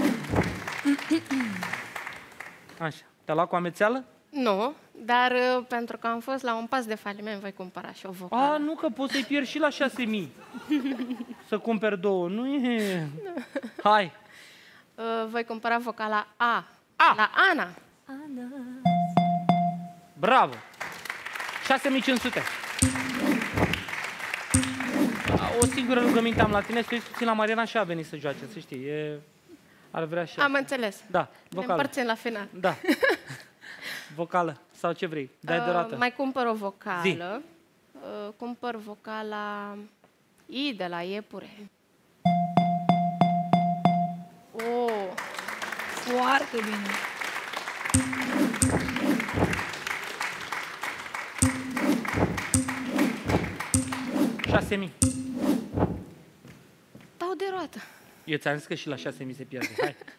Așa, te-a luat cu amețeală? Nu, dar uh, pentru că am fost la un pas de faliment, voi cumpăra și o vocală. A, nu, că poți să-i pierzi și la 6000. Să cumperi două, nu e... Hai, Uh, voi cumpăra vocala A. A. La Ana. bravo. 6500. A, O singură rugăminte am la tine, să puțin la Mariana și a venit să joace, să știi. E... Ar vrea și ea. Am înțeles. Da, Ne vocală. împărțim la final. Da. Vocală sau ce vrei. Dai de roată. Uh, mai cumpăr o vocală. Zi. Uh, cumpăr vocala I de la iepure. Oh, Foarte bine. șase mii. dau de roată. Eu ți-am zis că și la 6000 se pierde. Hai.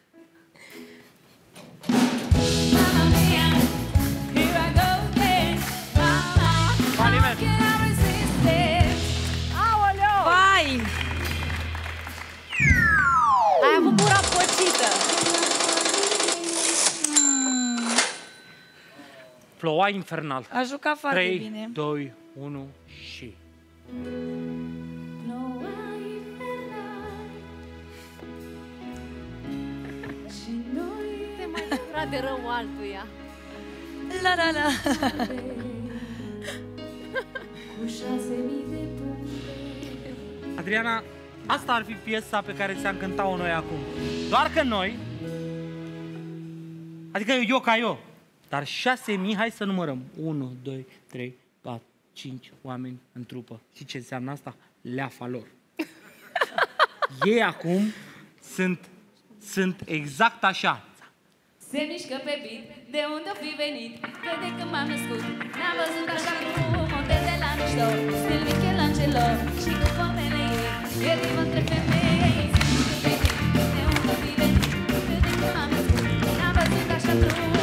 Ploua infernal. A jucat foarte 3, bine. 2, 1 și... Te mai bucura de rău altuia. La la la. Adriana, asta ar fi piesa pe care ți-am cântat-o noi acum. Doar că noi, adică eu ca eu, dar 6000, hai să numărăm. 1, 2, 3, 4, 5 oameni în trupă. Și ce înseamnă asta? Leafa lor. Ei acum sunt, sunt exact așa. Se mișcă pe beat, de unde-o fi venit Că de când m-am născut N-am văzut așa frumutate de la mișto Stil Michelangelo și cu formele ei E divă între femei Se mișcă pe beat, de unde-o fi venit Că de când m-am născut N-am văzut așa frumutate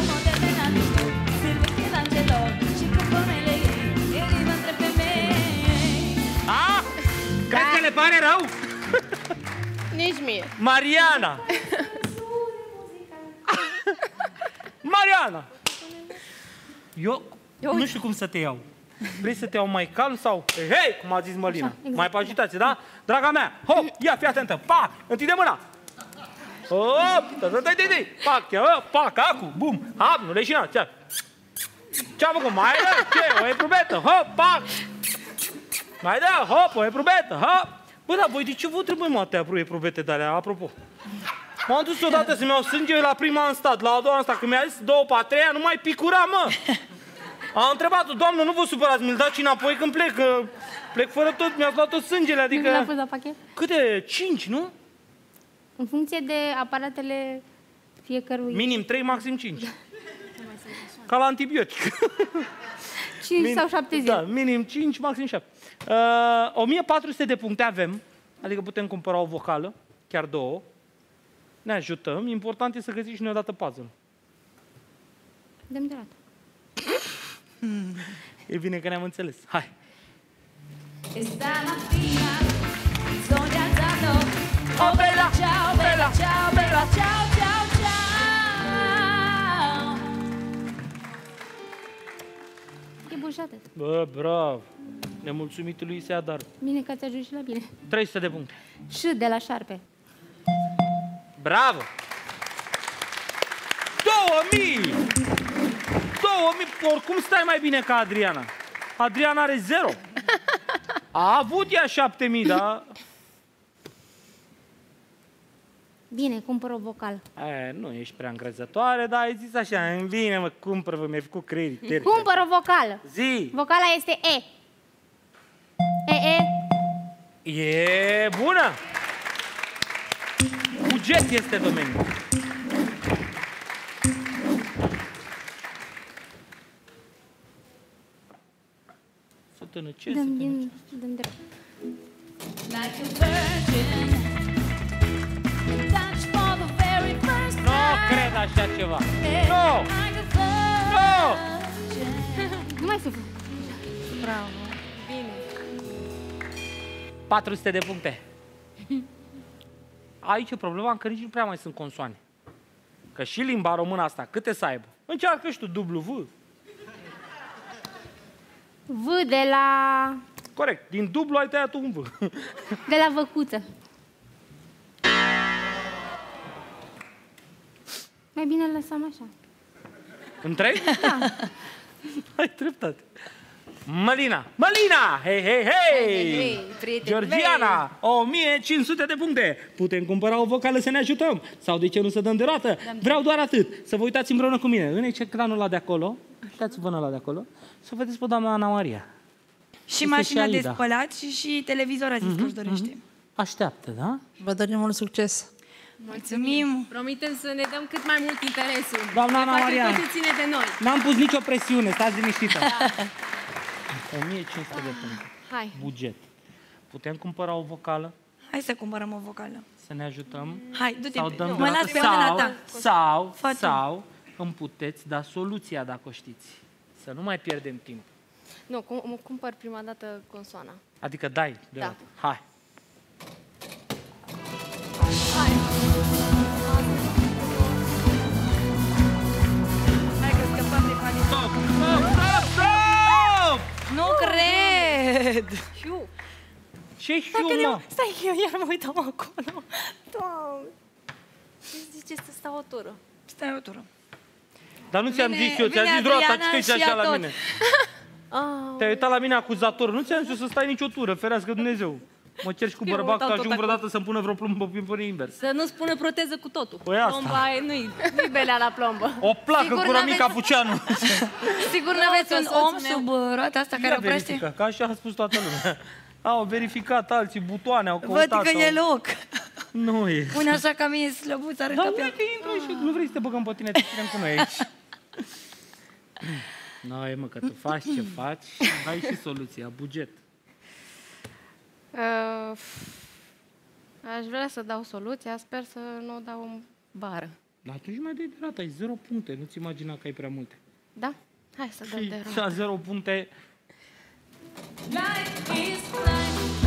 Crezi că le pare rău? Nici mie. Mariana! Mariana! Eu, Eu nu știu cum să te iau. Vrei să te iau mai calm sau... Hei, cum a zis Mălina. exact. Mai pe agitație, da? Draga mea, hop, ia, fii atentă, pa, întinde mâna. Hop, da, da, da, da, da, pac, ia, hop, pac, acu, bum, hop, nu leșina, ce Ce-a făcut? Mai dă, ce, o eprubetă, hop, pac. Mai da, hop, o eprubetă, hop. Bă, da, voi de ce vă trebuie, mă, te apru eprubete de alea, apropo? M-am dus odată să-mi iau sânge la prima în stat, la a doua în stat. Când mi-a zis două pe a treia, nu mai picura, mă. Am întrebat-o, doamnă, nu vă supărați, mi-l dați înapoi când plec, că plec fără tot, mi-ați luat tot sângele, Nu vi l-a adică... pus la pachet? Câte? Cinci, nu? În funcție de aparatele fiecărui. Minim trei, maxim cinci. Ca la antibiotic. 5 sau 7 zile. Da, minim 5, maxim 7. Uh, 1400 de puncte avem, adică putem cumpăra o vocală, chiar două. Ne ajutăm, important e să găsiți și noi odată puzzle. Dăm de roată. E bine că ne-am înțeles. Hai. Esta mattina sono alzato. Oh bella, ciao, bella, ciao, bella, ciao, ciao, ciao. E bun și atât. Bă, bravo. Nemulțumitul lui se adar. Bine că ați ajuns și la bine. 300 de puncte. Și de la șarpe. Bravo! 2000! 2000! Oricum stai mai bine ca Adriana. Adriana are 0. A avut ea 7000, dar... Bine, cumpăr o vocală. E, nu ești prea încrezătoare, dar ai zis așa, îmi vine, mă, cumpără, mi-ai făcut creierii terțe. Cumpăr o vocală. Zi! Vocala este E. E, E. E bună! Buget este domeniul. Sătână, ce Dăm sătână? din... Dăm de... Like a virgin. Touch for the very first Nu time. cred așa ceva. Hey, Nu! like a virgin. Nu mai suflu. Bravo. Bine. 400 de puncte. Aici e problema că nici nu prea mai sunt consoane. Că și limba română asta, câte să aibă? Încearcă și tu W. V de la... Corect, din dublu ai tăiat un V. De la văcuță. Mai bine îl lăsăm așa. În trei? Da. Ai dreptate. Mălina! Mălina! Hei, hei, hei! Georgiana! 1500 de puncte! Putem cumpăra o vocală să ne ajutăm? Sau de ce nu să dăm de roată? Vreau doar atât. Să vă uitați împreună cu mine. În ecranul ăla de acolo, uitați-vă în ăla de acolo, să vedeți pe doamna Ana Maria. Și Este mașina și de Aida. spălat și, și televizor a zis că își dorește. Așteaptă, da? Vă dorim mult succes. Mulțumim! Promitem să ne dăm cât mai mult interesul. Doamna Ana Facem Maria. tot ce ține de noi. N-am pus nicio presiune, stați liniștită. 1500 de puncte. Hai. Buget. Putem cumpăra o vocală? Hai să cumpărăm o vocală. Să ne ajutăm? Hai, du-te. Sau dăm Nu, de mă roată? las pe mâna sau, ta. sau, Fă tu. sau îmi puteți da soluția dacă o știți. Să nu mai pierdem timp. Nu, cum, cumpăr prima dată consoana. Adică dai de Da. roată. Hai. Hai cred! Șiu. Ce Dacă știu, ne... mă? Stai, eu iar mă uitam acolo. Doamne. Ce zice să stau o tură? Stai o tură. Dar nu ți-am Vine- zis eu, ți-am vine zis roata, Adriana ce și te ia așa la tot. mine? Ah, Te-ai uitat la mine acuzator. Nu ți-am zis eu să stai nicio tură, ferească Dumnezeu. Mă cer și cu Eu bărbat că uitam tot ajung acolo. vreodată să-mi pună vreo plombă pe invers. să nu spună proteză cu totul. Păi asta. Plomba e, nu-i, nu-i belea la plombă. O placă Sigur cu Rămica n-aveți- Puceanu. Sigur Nu, nu aveți că un soțul om meu- sub uh, roata asta care Ia oprește? verifică, că așa a spus toată lumea. Au verificat alții, butoane, au Văd căutat. că e au- loc. Nu e. Pune așa ca mie slăbuț, arăt Dar ca pe uite, intră și nu vrei să te băgăm pe tine, te ținem cu noi aici. Nu, e mă, că tu faci ce faci, ai și soluția, buget. Uh, aș vrea să dau soluția, sper să nu o dau în bară. Dar atunci mai dai de rată, ai 0 puncte, nu-ți imagina că ai prea multe. Da? Hai să dăm Și de la rog. 0 puncte, Life is life.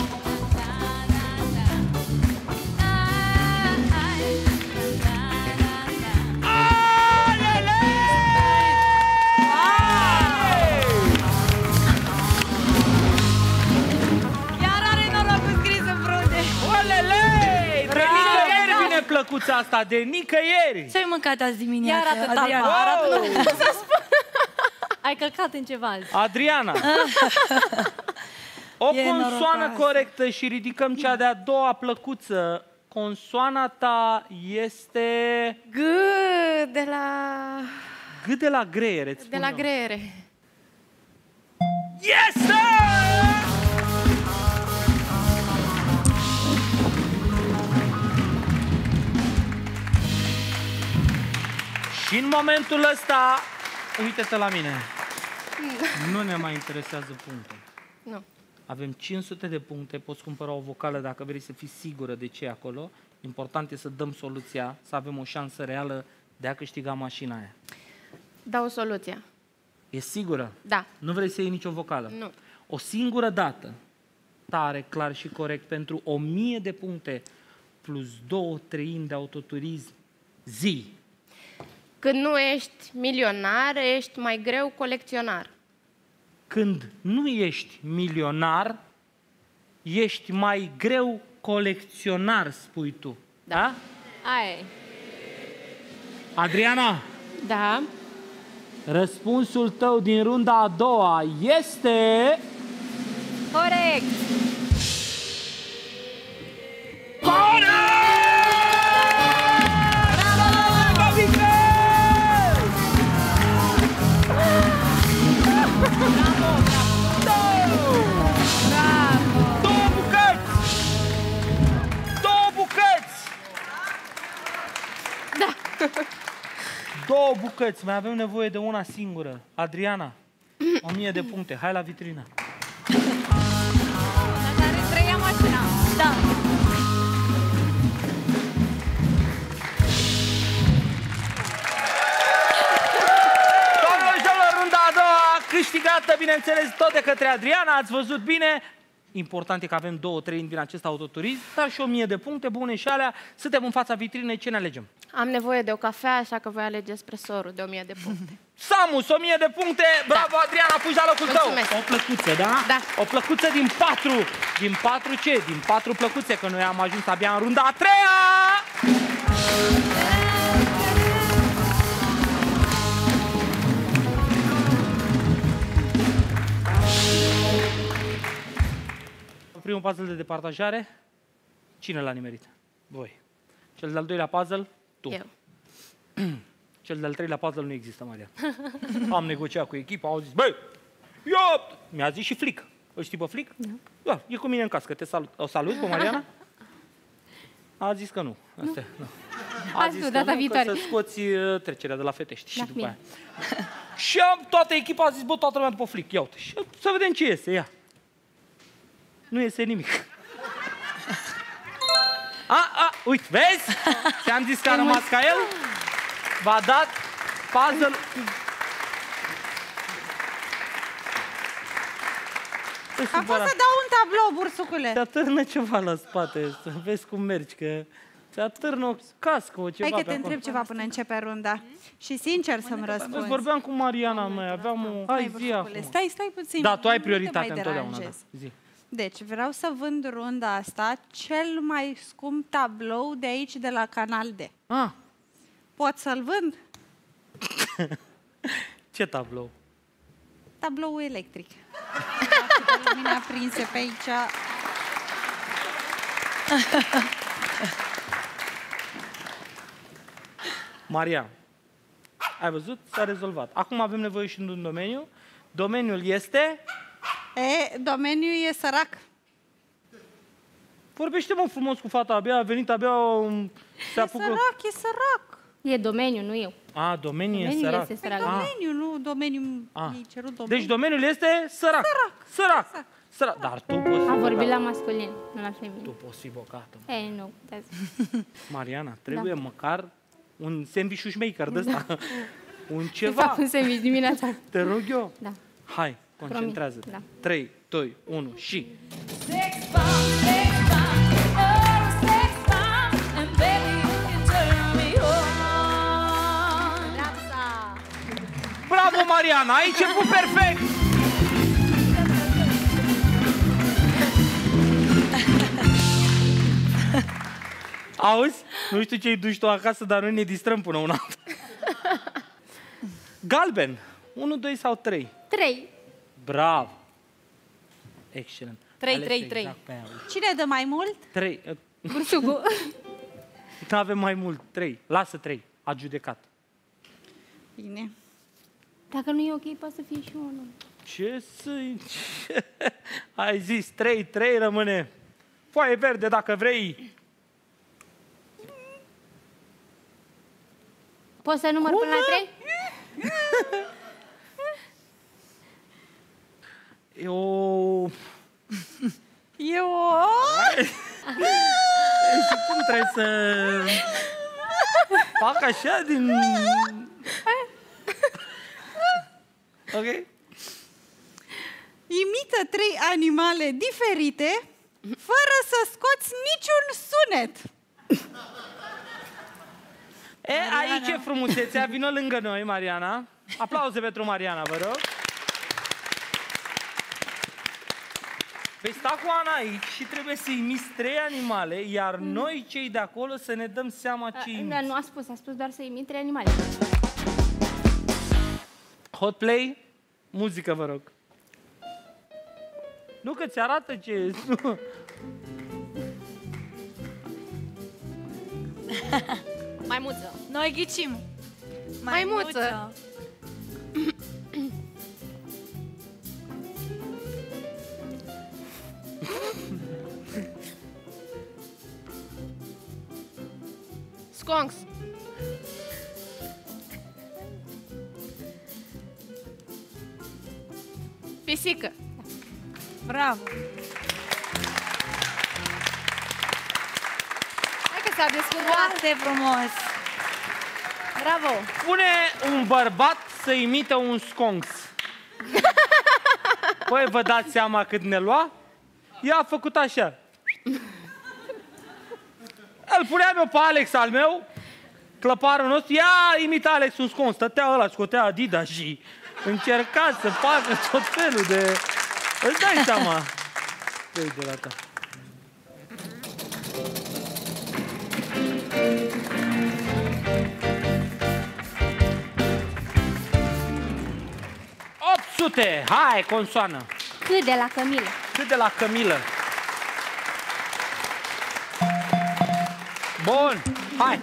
Plăcuța asta, de nicăieri! Ce ai mâncat azi dimineață, Iar atât Adriana? alba. Wow! Ai călcat în ceva azi. Adriana! O E consoană norocoasă. corectă și ridicăm cea de-a doua plăcuță. Consoana ta este G de la... G de la greiere, îți de spun la eu. greiere. Yes, sir! Și în momentul ăsta, uite-te la mine. Nu ne mai interesează punctul. Nu. Avem 500 de puncte, poți cumpăra o vocală dacă vrei să fii sigură de ce e acolo. Important e să dăm soluția, să avem o șansă reală de a câștiga mașina aia. Dau soluția. E sigură? Da. Nu vrei să iei nicio vocală? Nu. O singură dată, tare, clar și corect, pentru 1000 de puncte plus două treimi de autoturism, zi. Când nu ești milionar, ești mai greu colecționar. Când nu ești milionar, ești mai greu colecționar, spui tu. Da? Aia e. Adriana, Da. răspunsul tău din runda a doua este... Corect! Două bucăți, mai avem nevoie de una singură. Adriana, o mie de puncte, hai la vitrină. Dar treia mașina. Da. Doamnelor și domnilor, runda a doua, câștigată, bineînțeles, tot de către Adriana, ați văzut bine. Important e că avem două, trei din acest autoturism, dar și o mie de puncte bune și alea. Suntem în fața vitrinei, ce ne alegem? Am nevoie de o cafea, așa că voi alege espresorul de 1000 de puncte. Samus, 1000 de puncte, bravo Adriana, puși la locul Mulțumesc. tău. O plăcuță, da? Da. O plăcuță din patru. Din patru ce? Din patru plăcuțe, că noi am ajuns abia în runda a treia. Primul puzzle de departajare, cine l-a nimerit? Voi. Cel de-al doilea puzzle, tu. Eu. Cel de-al treilea puzzle nu există, Maria. Am negociat cu echipa, au zis, băi, eu... Mi-a zis și Flic. Îl știi pe Flic? Da. Da, e cu mine în cască. Te salut. O salut pe Mariana? A zis că nu. Asta, nu. A Hai zis tu, că data nu, viitoare. Că să scoți uh, trecerea de la fetești și Da, după bine. aia. și am, toată echipa a zis, bă, toată lumea după Flic. Ia uite. Și să vedem ce iese. Ia. Nu iese nimic. A, a, uite, vezi? Ți-am zis că a rămas ca el. V-a dat puzzle A fost să dau un tablou, bursucule. Te atârnă ceva la spate, să vezi cum mergi, că te atârnă o cască, o ceva Hai că pe te acolo. întreb ceva până începe runda. Și sincer să-mi Vezi, răspunzi. vorbeam cu Mariana, mai aveam o... Hai, zi bursicule, acum. Stai, stai puțin. Da, tu ai nu te prioritate mai întotdeauna, da. deranjezi. Zi. Deci, vreau să vând runda asta cel mai scump tablou de aici, de la Canal D. Ah, Pot să-l vând? ce tablou? Tablou electric. Cu lumina aprinse pe aici. Maria, ai văzut? S-a rezolvat. Acum avem nevoie și de un domeniu. Domeniul este... E, domeniul e sărac. Vorbește mă frumos cu fata, abia a venit, abia um, se E apucă... sărac, e sărac. E domeniu, nu eu. A, domeniul e Domeniul sărac. este sărac. Ah, Domeniul, nu domeniul. Ah. Ei cerut domeniul. Deci domeniul este sărac. Sărac. Sărac. Sărac. Dar tu poți fi Am vorbit bocată. la masculin, nu la feminin. Tu poți fi bocată. Ei, nu, puteți. Mariana, trebuie da. măcar un sandwich maker de ăsta. un Să ceva. fac un sandwich dimineața. Te rog eu. Da. Hai, concentrează-te. Da. 3, 2, 1 și... Bravo, Mariana! Ai început perfect! Auzi? Nu știu ce-i duci tu acasă, dar noi ne distrăm până una alta. Galben. 1, 2 sau 3? Trei. Bravo! Excelent. 3, 3, 3. Exact Cine dă mai mult? 3. Bursugu. Uh, nu avem mai mult. 3. Lasă 3. Adjudecat. Bine. Dacă nu e ok, poate să fie și unul. Ce să ce? Ai zis 3, 3 rămâne. Foaie verde dacă vrei. Poți să număr Cum? până la 3? Eu... Eu... și cum trebuie să... Fac așa din... ok? Imită trei animale diferite fără să scoți niciun sunet. E, aici e frumusețea, vină lângă noi, Mariana. Aplauze pentru Mariana, vă rog. Vei sta cu Ana aici și trebuie să imiți trei animale, iar noi, cei de acolo, să ne dăm seama ce imiți. Dar nu a spus, a spus doar să imit trei animale. Hot play, muzică, vă rog. Nu că ți arată ce... Nu. Maimuță. Noi ghicim. Maimuță. Sconks. Pisică. Bravo. Hai că s-a descurcat. Foarte frumos. Bravo. Pune un bărbat să imite un sconx. Păi, vă dați seama cât ne lua? Ea a făcut așa. Îl puneam eu pe Alex al meu, clăparul nostru, ia imita Alex un scon, stătea ăla, scotea Adidas și încerca să facă tot felul de... Îți dai seama. Păi de la ta. sute, hai, consoană. Cât de la Cămilă? Cât de la Cămilă? Bun, hai.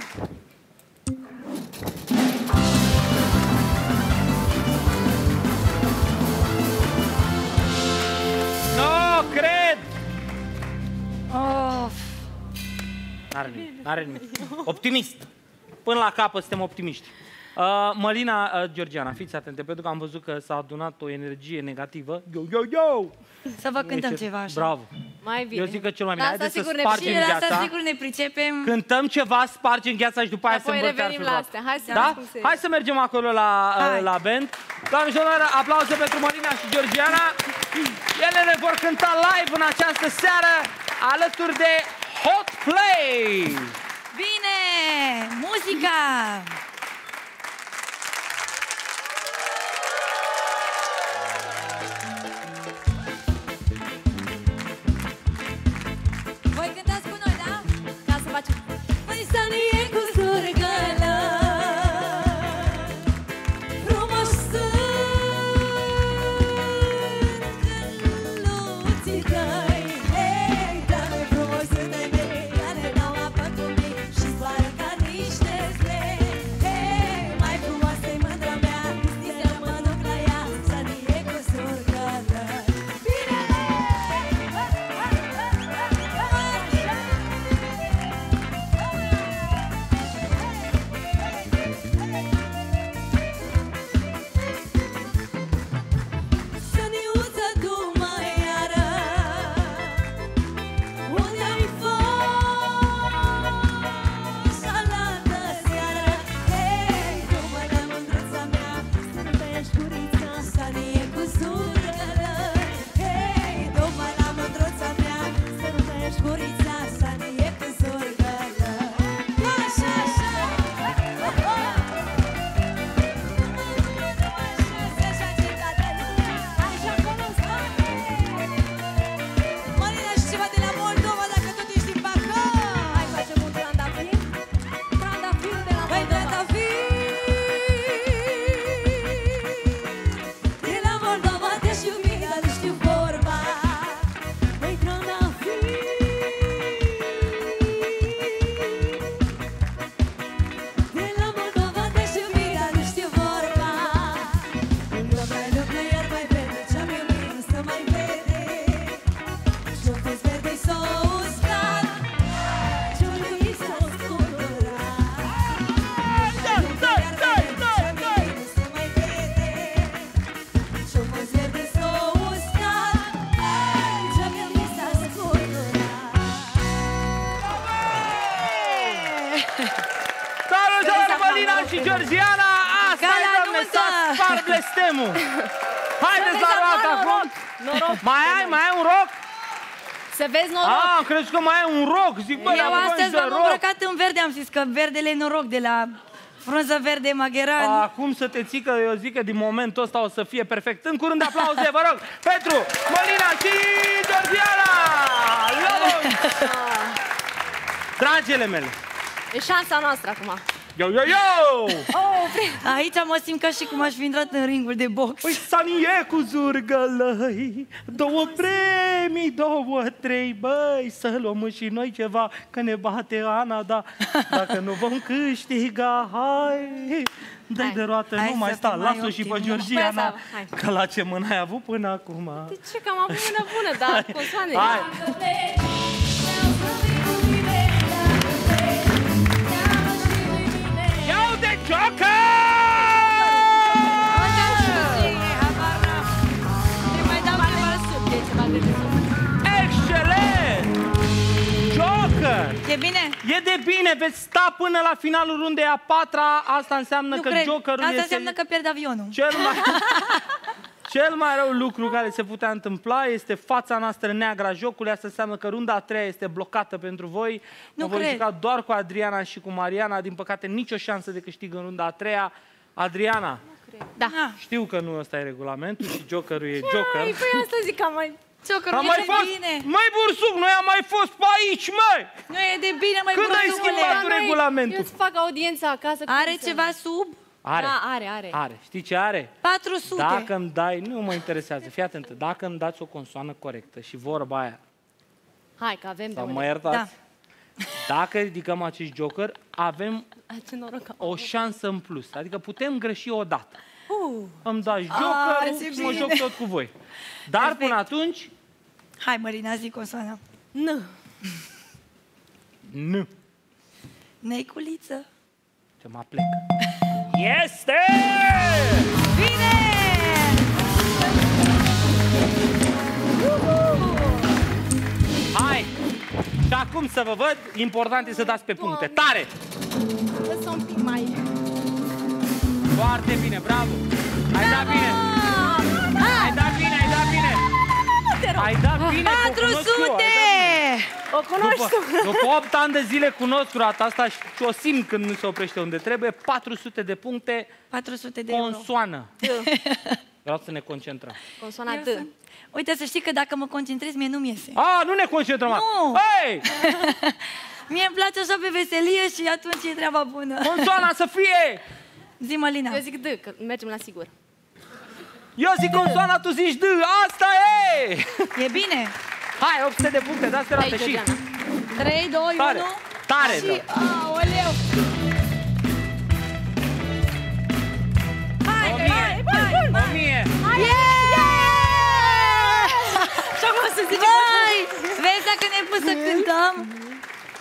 Nu, cred! Of. N-are nimic, n-are nimic. Optimist. Până la capăt suntem optimiști. Uh, Mălina uh, Georgiana, fiți atente, pentru că am văzut că s-a adunat o energie negativă. Yo, yo, yo! Să vă cântăm Deci, ceva așa. Bravo. Mai bine. Eu zic că cel mai bine. La asta Haideți să sigur ne spargem și la gheața. asta sigur ne pricepem. Cântăm ceva, spargem gheața și după aia Apoi să învăț revenim la astea. Hai să da? vedem cum se- Hai să mergem acolo la, Hai. la band. Doamne și domnilor, aplauze pentru Marina și Georgiana. Ele ne vor cânta live în această seară alături de Hot Play. Bine! Muzica! Noroc. Mai ai, mai ai un roc? Să vezi noroc. Ah, am crezut că mai ai un roc. Zic, bă, Eu am voie astăzi de m-am roc. îmbrăcat în verde, am zis că verdele e noroc de la frunză verde Magheran. Acum să te ții că eu zic că din momentul ăsta o să fie perfect. În curând aplauze, vă rog, pentru Molina și Georgiana! Lăbun! Dragele mele! E șansa noastră acum. Yo, yo, yo! Aici mă simt ca și cum aș fi intrat în ringul de box. Păi Sanie cu zurgălăi, două premii, două, trei, băi, să luăm și noi ceva, că ne bate Ana, da, dacă nu vom câștiga, hai, dai Hai. de roată, Hai nu mai să sta, fim mai lasă-o și pe optimi. Georgiana, Hai să- hai. că la ce mână ai avut până acum. De ce că am avut mână bună, dar consoane. Hai, ia Joker! Excelent! Joker! E bine? E de bine, veți sta până la finalul rundei a patra, asta înseamnă Nu că cred. Jokerul Asta este înseamnă că pierd avionul. cel mai... Cel mai rău lucru care se putea întâmpla este fața noastră neagră a jocului. Asta înseamnă că runda a treia este blocată pentru voi. Nu Mă voi cred. juca doar cu Adriana și cu Mariana. Din păcate, nicio șansă de câștig în runda a treia. Adriana, Da. Ah, știu că nu ăsta e regulamentul și Jokerul e Joker. Ai, păi asta zic că am mai... Jokerul Am e mai de fost, bine. mai bursuc, noi am mai fost pe aici, măi! Nu e de bine, mai Când ai brusumule. schimbat tu regulamentul? Eu îți fac audiența acasă. cum Are să- ceva sub Are, Da, are, are. are. Știi ce are? 400. Dacă îmi dai, nu mă interesează, fii atentă, dacă îmi dați o consoană corectă și vorba aia, Hai, că avem de sau unde. mă iertați, Da. dacă ridicăm acest joker, avem Ați, Ce noroc am. o șansă în plus. Adică putem greși o dată. Uh, Îmi dați Ah, jokerul ce și mă bine. joc tot cu voi. Dar Perfect. până atunci, Hai, Mărina, zi consoana. nu. nu. Neiculiță. Ce mă plec. Este! Bine! Hai! Și acum să vă văd, important e să dați pe puncte. Tare! Lăsă un pic mai... Foarte bine, bravo! Ai dat bine! Ai dat bine, ai dat bine! Ai dat bine, că o cunosc eu, ai 400! Dat bine. O cunoști După, după 8 ani de zile cunosc roata asta și o simt când nu se oprește unde trebuie. 400 de puncte, 400 de euro. consoană. Vreau să ne concentrăm. Consoana Eu D. să- Uite, să știi că dacă mă concentrez, mie nu-mi iese. A, nu ne concentrăm. Nu. Hei! Mie îmi place așa pe veselie și atunci e treaba bună. Consoana să fie! Zi, Mălina. Eu zic D, că mergem la sigur. Eu zic consoana, tu zici D. Asta e! E bine. Hai, 800 de puncte, dați pe roate Aici, și... Georgiana. 3, 2, 1. Tare, tare, Și, da. aoleu. Hai, O hai, mie, hai, o hai. mie. Yeah! Și acum să zice... Vai! Vezi dacă ne-ai pus să cântăm?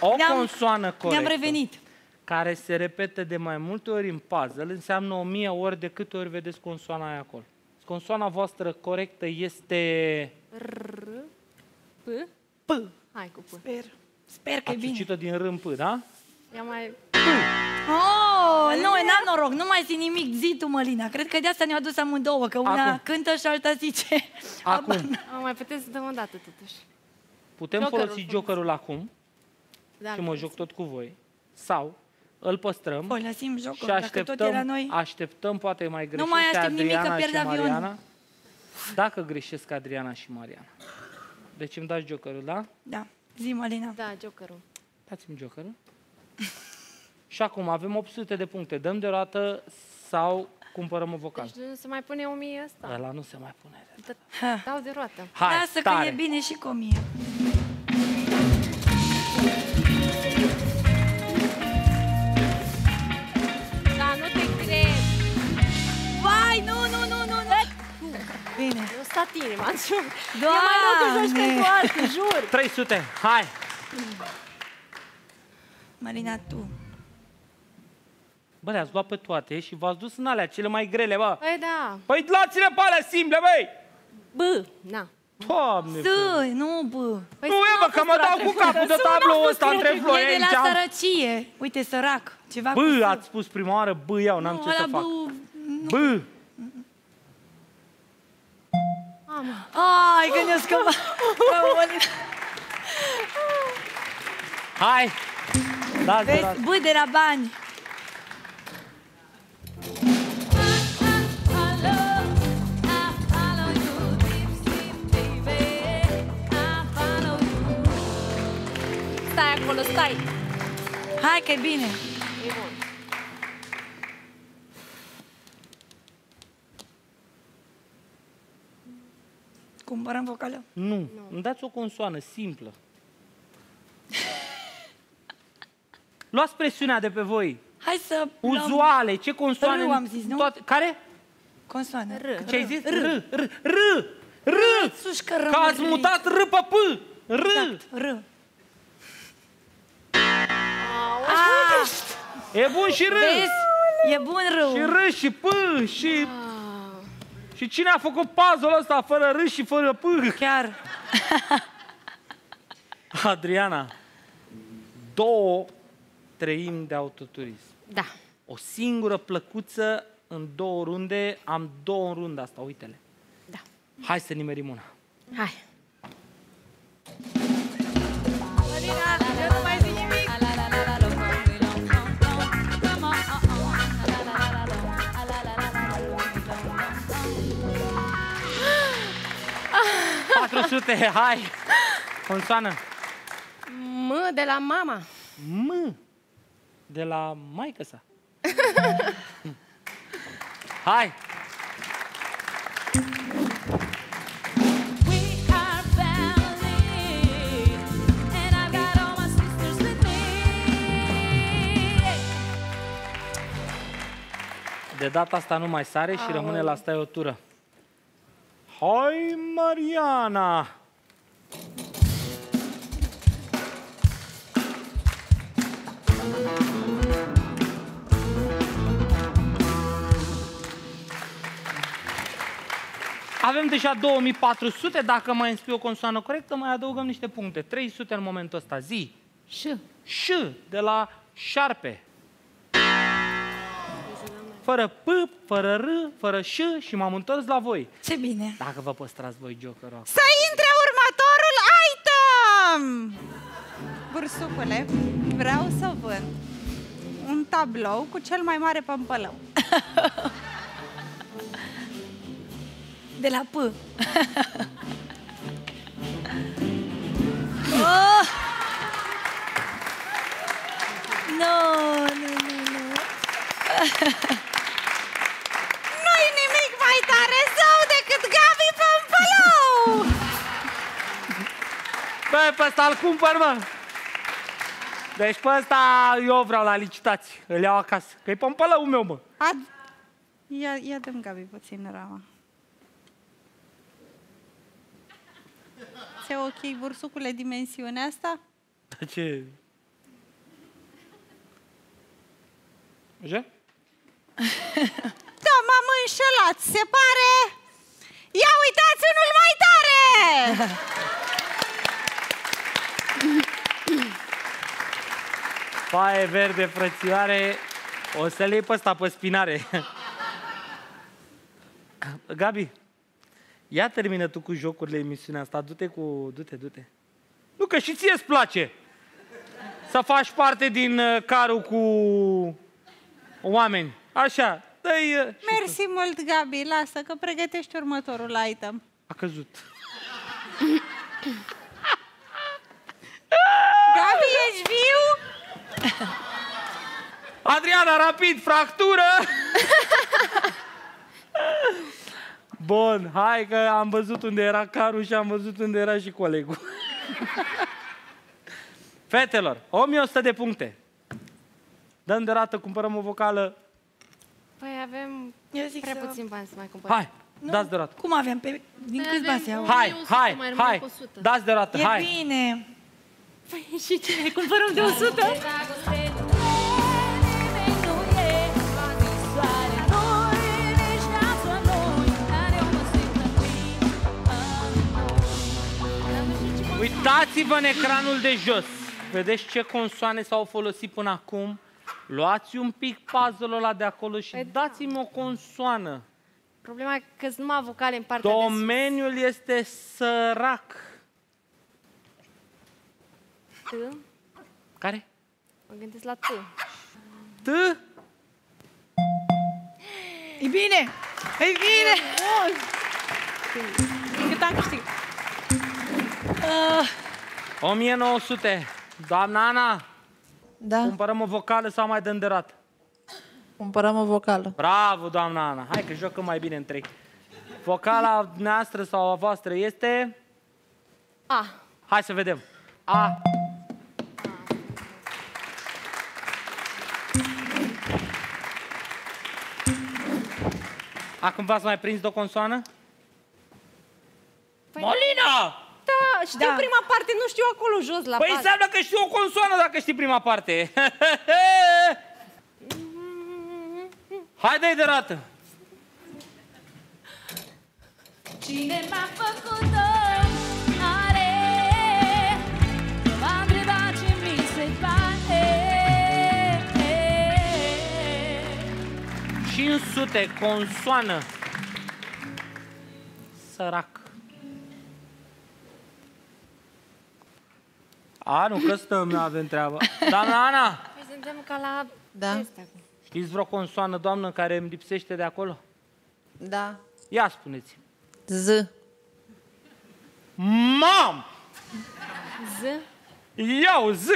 O Ne-am- consoană corectă. Ne-am revenit. care se repete de mai multe ori în puzzle, înseamnă o mie ori de câte ori vedeți consoana aia acolo. Consoana voastră corectă este... P? P. Hai cu P. Sper. Sper că e Ați bine. citit-o din rând P, da? Ia mai... Oh, nu, n-am noroc, nu mai zic nimic, zi tu, Mălina. Cred că de asta ne-au adus amândouă, că una Acum. cântă și alta zice. Acum, Am mai puteți să dăm o dată, totuși. putem Jokerul folosi frumos. jokerul acum Da, și mă joc tot cu voi. Sau îl păstrăm Păi, lăsim și jocul, dacă tot era așteptăm, noi. așteptăm, poate mai greșește mai aștept nimic, că Adriana pierd și avionul. Mariana. Dacă greșesc Adriana și Mariana. Deci îmi dați jokerul, da? Da. Zi, Malina. Da, jokerul. Dați-mi jokerul. și acum avem 800 de puncte. Dăm deodată sau cumpărăm o vocal? Deci nu se mai pune 1000 ăsta. Ăla nu se mai pune. Dau de roată. Hai, Lasă tare. că e bine și cu 1000. Stat inima, jur. E mai rău că joci Doamne. pentru alții, jur. 300, hai! Marina, tu. Bă, le-ați luat pe toate și v-ați dus în alea cele mai grele, bă. Păi da. Păi luați-le pe alea simple, băi! B, na. Doamne! S, nu, bă. Păi nu e, bă, că mă dau cu capul de tablou ăsta între flori E de aici. la am- sărăcie. Uite, sărac. Ceva cu Bă, S. ați spus prima oară, bă, iau, n-am Nu, ce să ăla fac. bă, B. Ai, că ne-o scăpa. Paulina. Hai! Dați de Vezi, roată. bă, de la bani. Stai acolo, stai. Hai că e bine. E bun. Cumpărăm vocală. Nu. Îmi dați o consoană simplă. Luați presiunea de pe voi. Hai să luăm Uzuale, ce consoane? R am zis, nu? Toate, care? consoană. R. Ce ai zis? R. R. R. R. R. Sușcă Că ați rămâne. mutat R pe P. R. R. Ah, E bun și R. Vezi? E bun Și râu. R și P și... Și cine a făcut puzzle ăsta fără R și fără P? Chiar. Adriana, două treimi de autoturism. Da. O singură plăcuță în două runde, am două în runda asta, uite-le. Da. Hai să nimerim una. Hai. Eu 400, hai! Consoană. M de la mama. M. De la maică sa. Hai! De data asta nu mai sare și rămâne la stai o tură. Hai, Mariana! Avem deja 2400, dacă mai înscrie o consoană corectă, mai adăugăm niște puncte. 300 în momentul ăsta. Zi. Ș. Ș, de la șarpe. Fără P, fără R, fără Ș și m-am întors la voi. Ce bine. Dacă vă păstrați voi jokerul acum. Să intre următorul item! Bursucule, vreau să vând un tablou cu cel mai mare pămpălău. De la P. oh! Nu, nu, nu, nu. Nu-i nimic mai tare zău decât Gabi Pămpălău! Bă, pe ăsta îl cumpăr, mă! Deci pe ăsta eu vreau la licitații. Îl iau acasă. Că e pămpălăul meu, mă. Ad... Ia, ia dăm Gabi puțin rama. Ți-e ok, bursucule, dimensiunea asta? Dar ce... Așa? Da, m-am înșelat, se pare! Ia uitați unul mai tare! Paie verde, frățioare, o să le iei pe ăsta pe spinare. Gabi, ia termină tu cu jocurile emisiunea asta, du-te cu... du-te, du-te. Nu, că și ție îți place să faci parte din uh, carul cu oameni. Așa, dă-i... uh, și Mersi mult, Gabi, lasă că pregătești următorul item. A căzut. Gabi, ești viu? Adriana, rapid, fractură! Bun, hai că am văzut unde era carul și am văzut unde era și colegul. Fetelor, 1100 de puncte. Dăm de rată, cumpărăm o vocală. Păi avem Eu zic prea să... puțin bani să mai cumpărăm. Hai, dați de rată. Cum avem? Pe... Din Păi câți avem bani se iau? Hai, 1100, hai, mai rămâne hai, cu 100. dați de rată, E hai. bine. Păi și ce? Cumpărăm de 100? Uitați-vă în ecranul de jos. Vedeți ce consoane s-au folosit până acum? Luați un pic puzzle-ul ăla de acolo și Păi dați-mi o consoană. Problema e că sunt numai vocale în partea de sus. Domeniul este sărac. T. Care? Mă gândesc la T. T? E bine! E bine! Cât am câștigat? Uh, 1900. Doamna Ana, Da, cumpărăm o vocală sau mai dăm de rată? cumpărăm o vocală. Bravo, doamna Ana. Hai că jocăm mai bine în trei. Vocala noastră sau a voastră este... A. Hai să vedem. A. Acum v-ați mai prins de o consoană? Molina! Da, știu Da. prima parte, nu știu acolo jos la Păi pas. înseamnă că știu o consoană dacă știi prima parte. Hai dai de rată. Cine m-a făcut are M-a întrebat ce mi se pare 500 consoană. Sărac. A, nu că stăm, nu avem treabă. Doamna Ana, Păi suntem ca la... Da. Astea. știți vreo consoană, doamnă, care îmi lipsește de acolo? Da. Ia spuneți. Z. Mam! Z. Iau, z!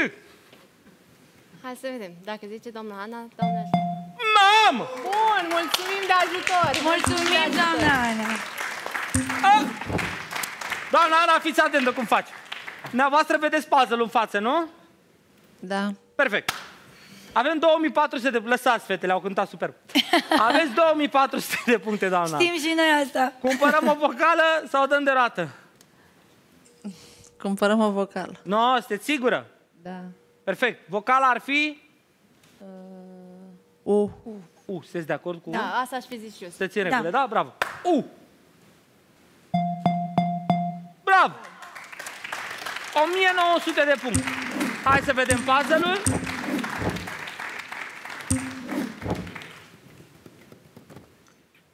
Hai să vedem. Dacă zice doamna Ana, doamna... Mam! Bun, mulțumim de ajutor! Mulțumim, doamna Ana! A! Doamna Ana, fiți atentă cum faci. Dumneavoastră vedeți puzzle în față, nu? Da. Perfect. Avem 2400 de... Lăsați, fetele, au cântat superb. Aveți 2400 de puncte, doamna. Știm și noi asta! Cumpărăm o vocală sau o dăm de rată? Cumpărăm o vocală. Nu, no, sunteți sigură? Da. Perfect. Vocala ar fi... U. U, sunteți de acord cu U? Da, asta aș fi zis și eu. Sunteți în regulă, da? Bravo. U. Bravo. 1900 de puncte. Hai să vedem puzzle-ul.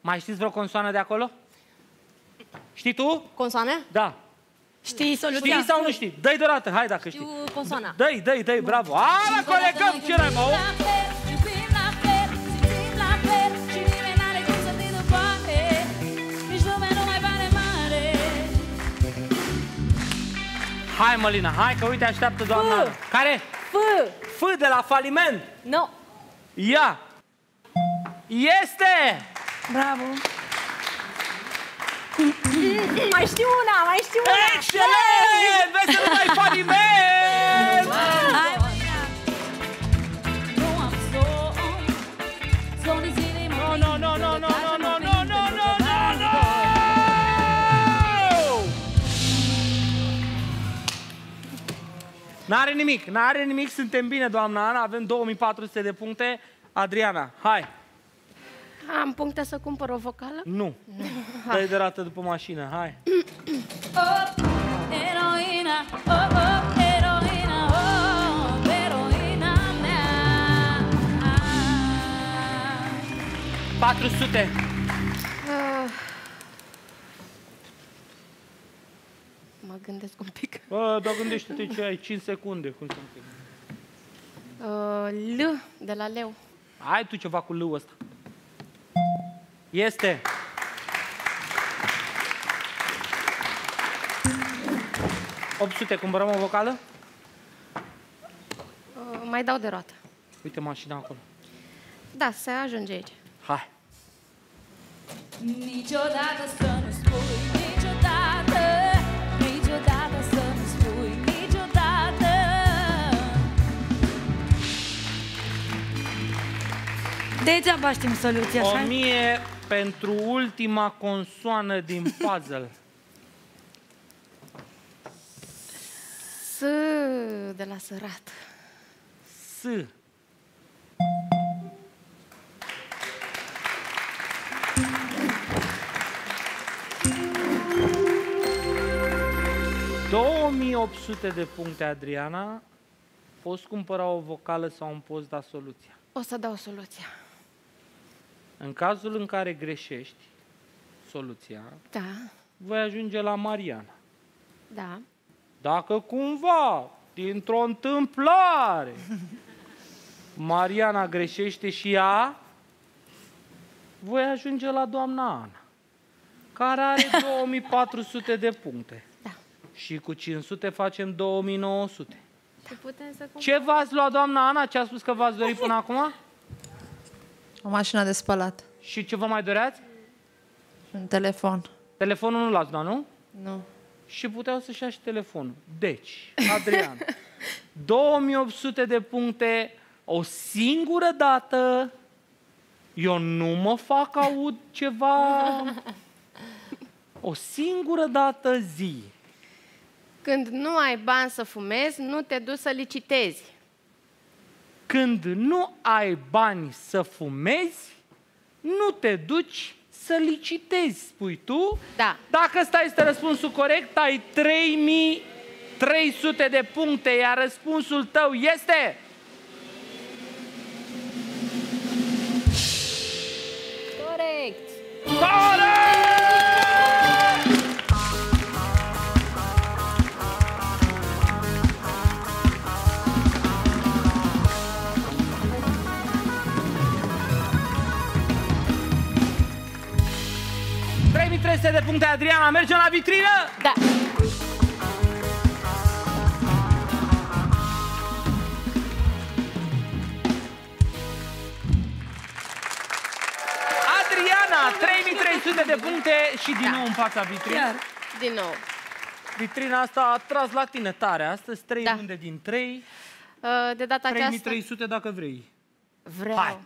Mai știți vreo consoană de acolo? Știi tu? Consoană? Da. Știi soluția? Știi sau nu știi? Dă-i deodată, hai dacă știi. Știu consoana. Dă-i, dăi, dăi, bravo. Ala, colegăm, ce n-ai, Hai, Mălina, hai că uite așteaptă doamna. F. Care? F. F de la faliment. No. Ia. Este! Bravo! Mai știu una, mai știu una! Excelent! Vezi să nu mai faliment! N-are nimic, n-are nimic, suntem bine, doamna Ana, avem 2400 de puncte. Adriana, hai! Am puncte să cumpăr o vocală? Nu. Dă-i de rată după mașină, hai. Oh, eroina, oh, oh, eroina, oh, eroina mea 400. Uh, mă gândesc un pic. Bă, dar gândește-te ce ai, 5 secunde. Cum să Uh, L de la leu. Ai tu ceva cu lău ăsta. Este. ...800, cumpărăm o vocală? Uh, mai dau de roată. Uite mașina acolo. Da, se ajunge aici. Hai. Niciodată să nu spui Degeaba știm soluția, așa? 1000 pentru ultima consoană din puzzle. S de la sărat. S. ...2800 de puncte, Adriana. Poți cumpăra o vocală sau îmi poți da soluția. O să dau soluția. În cazul în care greșești soluția, Da, voi ajunge la Mariana. da. Dacă cumva, dintr-o întâmplare, Mariana greșește și ea, voi ajunge la doamna Ana, care are 2400 de puncte. Da. Și cu 500 facem 2900. Și putem să cum... Ce v-ați luat, doamna Ana? Ce a spus că v-ați dorit până acum? O mașină de spălat. Și ce vă mai doreați? Și un telefon. Telefonul nu l-ați luat, nu? Nu. Și puteau să-și ia și telefonul. Deci, Adrian, 2800 de puncte o singură dată, eu nu mă fac aud ceva, o singură dată zi. Când nu ai bani să fumezi, nu te duci să licitezi. Când nu ai bani să fumezi, nu te duci să licitezi, spui tu? Da. Dacă ăsta este răspunsul corect, ai 3300 de puncte, iar răspunsul tău este... Adriana, mergem la vitrină? Da. Adriana, 3300 de puncte și din nou în fața vitrinei. Chiar. Din nou. Vitrina asta a tras la tine tare. Astăzi 3 Da. runde din 3, Uh, De data aceasta... 3300 dacă vrei. Vreau. Hai.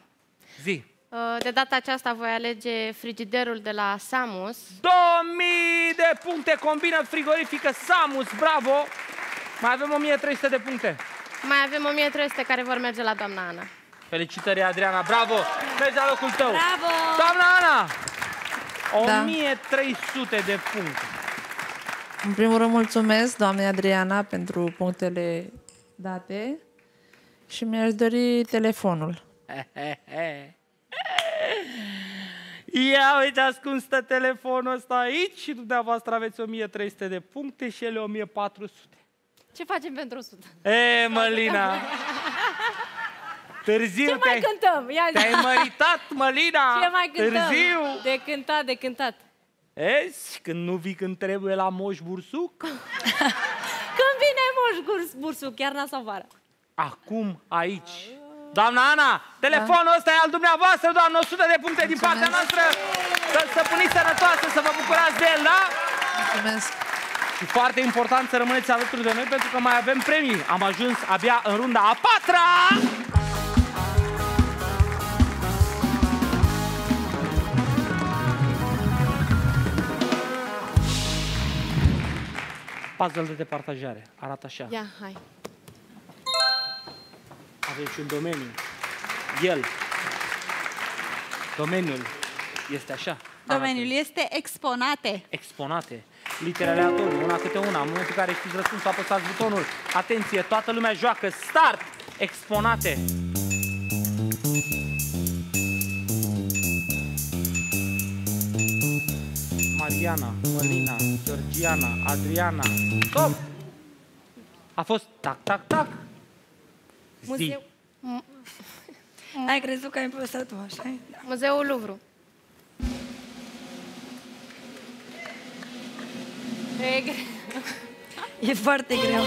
Zi. Uh, De data aceasta voi alege frigiderul de la Samus. 2000 de puncte combină frigorifică Samus, bravo! Mai avem 1300 de puncte. Mai avem 1300 care vor merge la doamna Ana. Felicitări, Adriana, bravo! Mergi la locul tău. Bravo! Doamna Ana! Da. 1300 de puncte. În primul rând mulțumesc, doamne Adriana, pentru punctele date și mi-aș dori telefonul. Ia uitați cum stă telefonul ăsta aici și dumneavoastră aveți 1300 de puncte și ele 1400. Ce facem pentru 100? E, Mălina! Târziu Ce mai te-ai, cântăm? Ia zi. te-ai măritat, Mălina! Ce mai cântăm? Târziu! De cântat, de cântat. Ezi, când nu vii când trebuie la Moș Bursuc, Când vine Moș Gurs- Bursu, chiar n sau vara? acum, aici. Doamna Ana, telefonul ăsta e al dumneavoastră, doamnă, 100 de puncte din partea noastră. Să stăpâniți sănătoasă, să vă bucurați de el, da? Mulțumesc! Și foarte important să rămâneți alături de noi pentru că mai avem premii. Am ajuns abia în runda a patra! Puzzle de departajare. Arată așa. Ia, hai. Avem și un domeniu. El. Domeniul este așa. Domeniul este exponate. exponate, litere aleatorii, una câte una. În momentul în care știți răspunsul, apăsați butonul. Atenție, toată lumea joacă. Start! Exponate. Mariana, Mălina, Georgiana, Adriana. Stop! A fost tac, tac, tac. Zi. Muzeu... Ai crezut că ai păstrat tu așa? Muzeul Louvre. E gre- E foarte greu.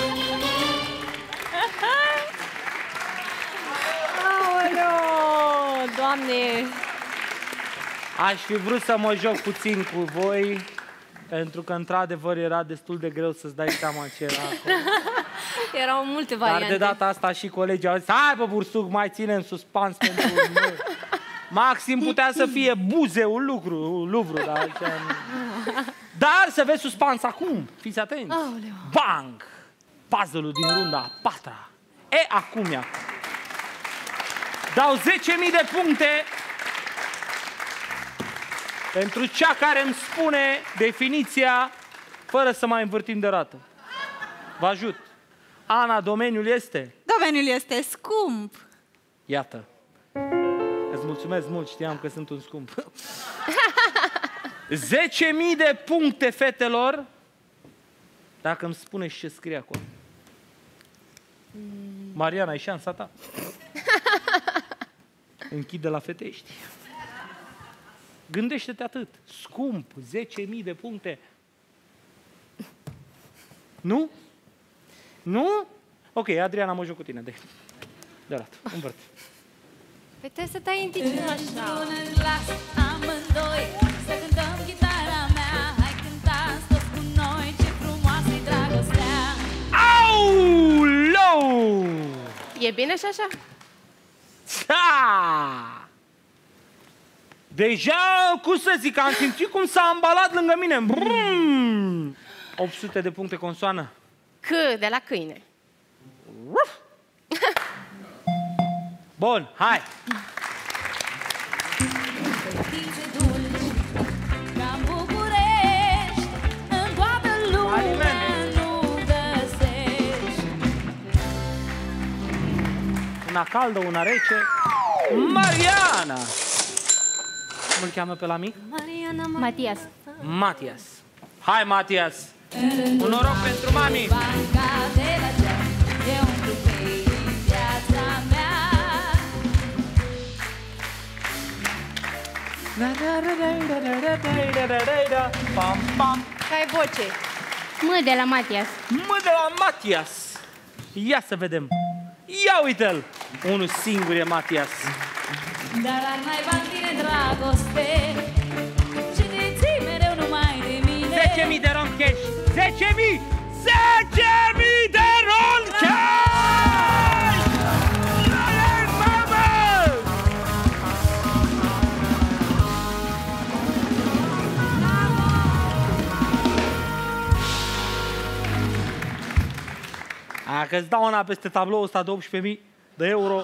Aoleo, Doamne! Aș fi vrut să mă joc puțin cu voi, pentru că într-adevăr era destul de greu să-ți dai seama ce era acolo. Erau multe Dar variante. de data asta și colegii au zis, hai bă, Bursuc, mai ține în suspans pentru noi. Maxim putea să fie buzeul lucru, Louvre, dar aici nu. Dar să vezi suspans acum, fiți atenți. Aoleu. Bang! Puzzle-ul din runda a patra. E, acum ia. Dau 10.000 de puncte pentru cea care îmi spune definiția fără să mai învârtim de rată. Vă ajut. Ana, domeniul este? Domeniul este scump. Iată. Îți mulțumesc mult, știam că sunt un scump. 10.000 de puncte, fetelor, dacă îmi spuneți ce scrie acolo. Mariana, e șansa ta. Închide la fetești. Gândește-te atât. Scump, 10.000 de puncte. Nu? Nu? Ok, Adriana, mă joc cu tine. De, de arată. Învărt. Păi trebuie să dai indici așa. Las amândoi Să cântăm chitara mea Hai cântați toți cu noi Ce frumoasă e dragostea Aulou! E bine și așa? Ha! Deja, cum să zic, am simțit cum s-a ambalat lângă mine. Brum! 800 de puncte consoană. C de la câine. Bun, hai! Fetițe dulci Ca în București În toată lumea nu găsești Una caldă, una rece. Mariana! Cum îl cheamă pe la mic? Mariana Matias. Matias. Hai, Matias! Un noroc pentru mami! Banca de la geam E un trofei din viața mea Pam, pam. Ca e voce. M de la Matias. Mă de la Matias! Ia să vedem! Ia uite-l! Unul singur e Matias. Dar ar mai va în tine dragoste Și te ții mereu numai de mine 10.000 de ron cash! 10.000! 10.000 de ron cash! Hai, mamă! A, că-ți dau una peste tabloul ăsta de 18.000 de euro,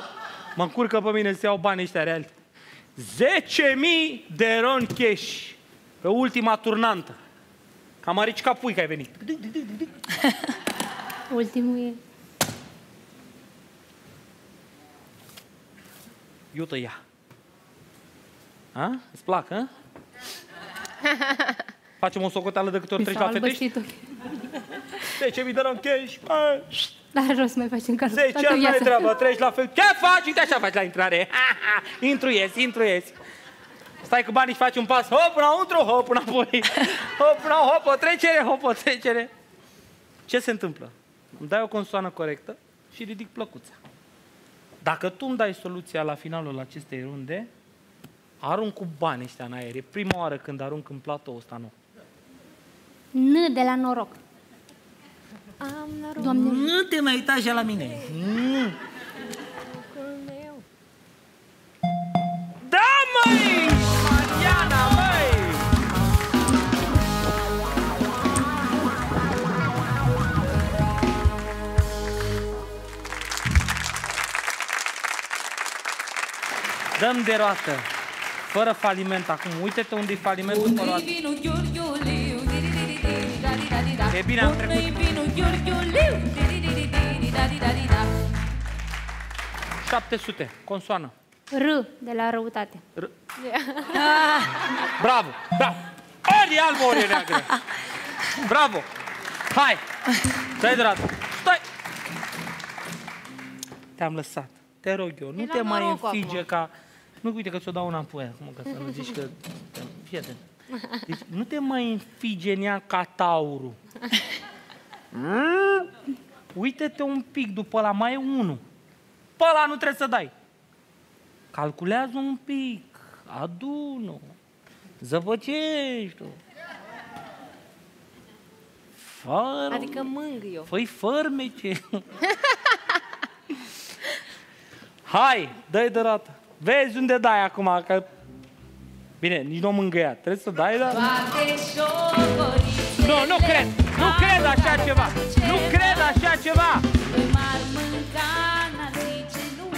mă încurcă pe mine să iau banii ăștia reali. 10.000 de ron cash pe ultima turnantă. Cam arici ca pui că ai venit. Ultimul e... Iută ea. A? Îți plac, a? Facem o socoteală de câte ori Mi treci s-au la fetești? albăsit 10.000 de ron cash. bă. La rost mai facem ca 10 toată ani mai viața. treabă, treci la fel. Ce faci? Uite așa faci la intrare. intru ies, intru ies. Stai cu banii și faci un pas, hop înăuntru, hop înapoi. hop înăuntru, hop o trecere, hop o trecere. Ce se întâmplă? Îmi dai o consoană corectă și ridic plăcuța. Dacă tu îmi dai soluția la finalul acestei runde, arunc cu bani ăștia în aer. E prima oară când arunc în platou ăsta nou. N de la noroc. Am noroc Doamne, Nu te mai uita așa la mine. Nu. Da, măi! Mariana, măi! Dăm de roată, fără faliment acum. Uite-te unde e falimentul pe roată. Vinul ghiurghiuliu Di-di-di-di-di-di-da-di-da-di-da E bine, am trecut. Unui vinul ghiurghiuliu Di-di-di-di-di-di-da-di-da-di-da 700, consoană. R de la răutate. Bravo! Bravo! Ori e albă, ori e neagră. Bravo! Hai! Stai de rată. Stai! Te-am lăsat. Te rog eu, nu E te la mai norocul înfige acum. ca... Nu, uite că ți-o dau înapoi acum, ca să nu zici că... Fii atent. Deci nu te mai înfige în ea ca taurul. Mm? Uite-te un pic după la mai e unul. Pe ăla nu trebuie să dai. Calculează un pic, adună, zăvăcești-o. Fără, Adică mângâi eu. făi fărmece. Hai, dă-i de rată. Vezi unde dai acum, că... Bine, nici nu am mângâiat. Trebuie să dai, dar... Toate șovărițele Nu, nu cred! Nu cred așa ceva! Nu cred așa ceva! Îi m-ar mânca, n-ar zice nu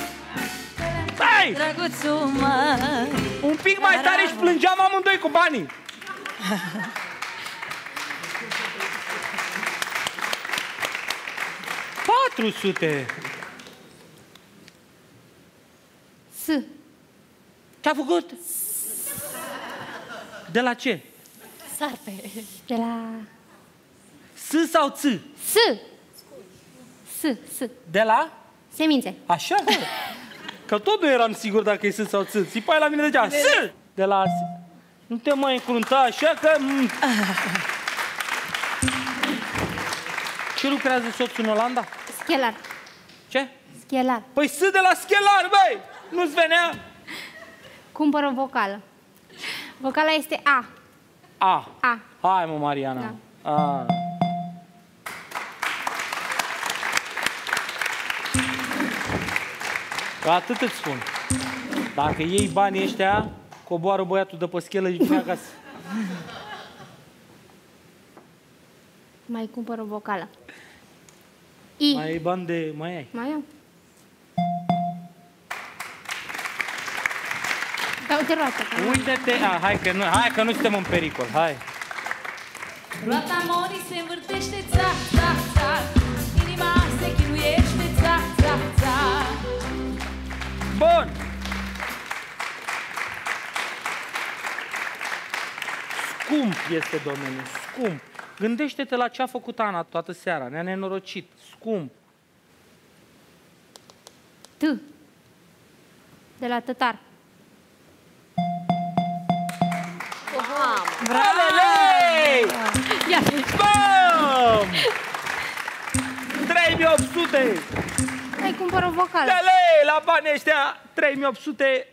Stai! Drăguțul măi Un pic mai tare și plângeam amândoi cu banii. Patru sute. S. Ce-a făcut? De la ce? Sarpe. De la... S sau ț? S. S. S. De la? Semințe. Așa? mă. Că tot nu eram sigur dacă e S sau ț. Țipai la mine degeaba. S! De la... Nu te mai încrunta așa că... mm. Ce lucrează soțul în Olanda? Schelar. Ce? Schelar. Păi S de la schelar, băi! Nu-ți venea? Cumpără o vocală. Vocala este A. A. A. Hai mă, Mariana. Da. A. Atât îți spun. Dacă iei banii ăștia, coboară băiatul de pe schelă și vine acasă. Mai cumpără o vocală. I. Mai ai bani de... Mai ai. Mai am. Dau de roată. că nu- Uite-te, a, hai că nu, hai că nu suntem în pericol, hai. Roata morii se învârtește, ța, ța, Bun. Scump este domeniul, scump. Gândește-te la ce a făcut Ana toată seara, ne-a nenorocit, scump. T. De la tătar. Alelei! Ia. Bam! 3800! Mai cumpără o vocală. Alelei! La banii ăștia, 3800!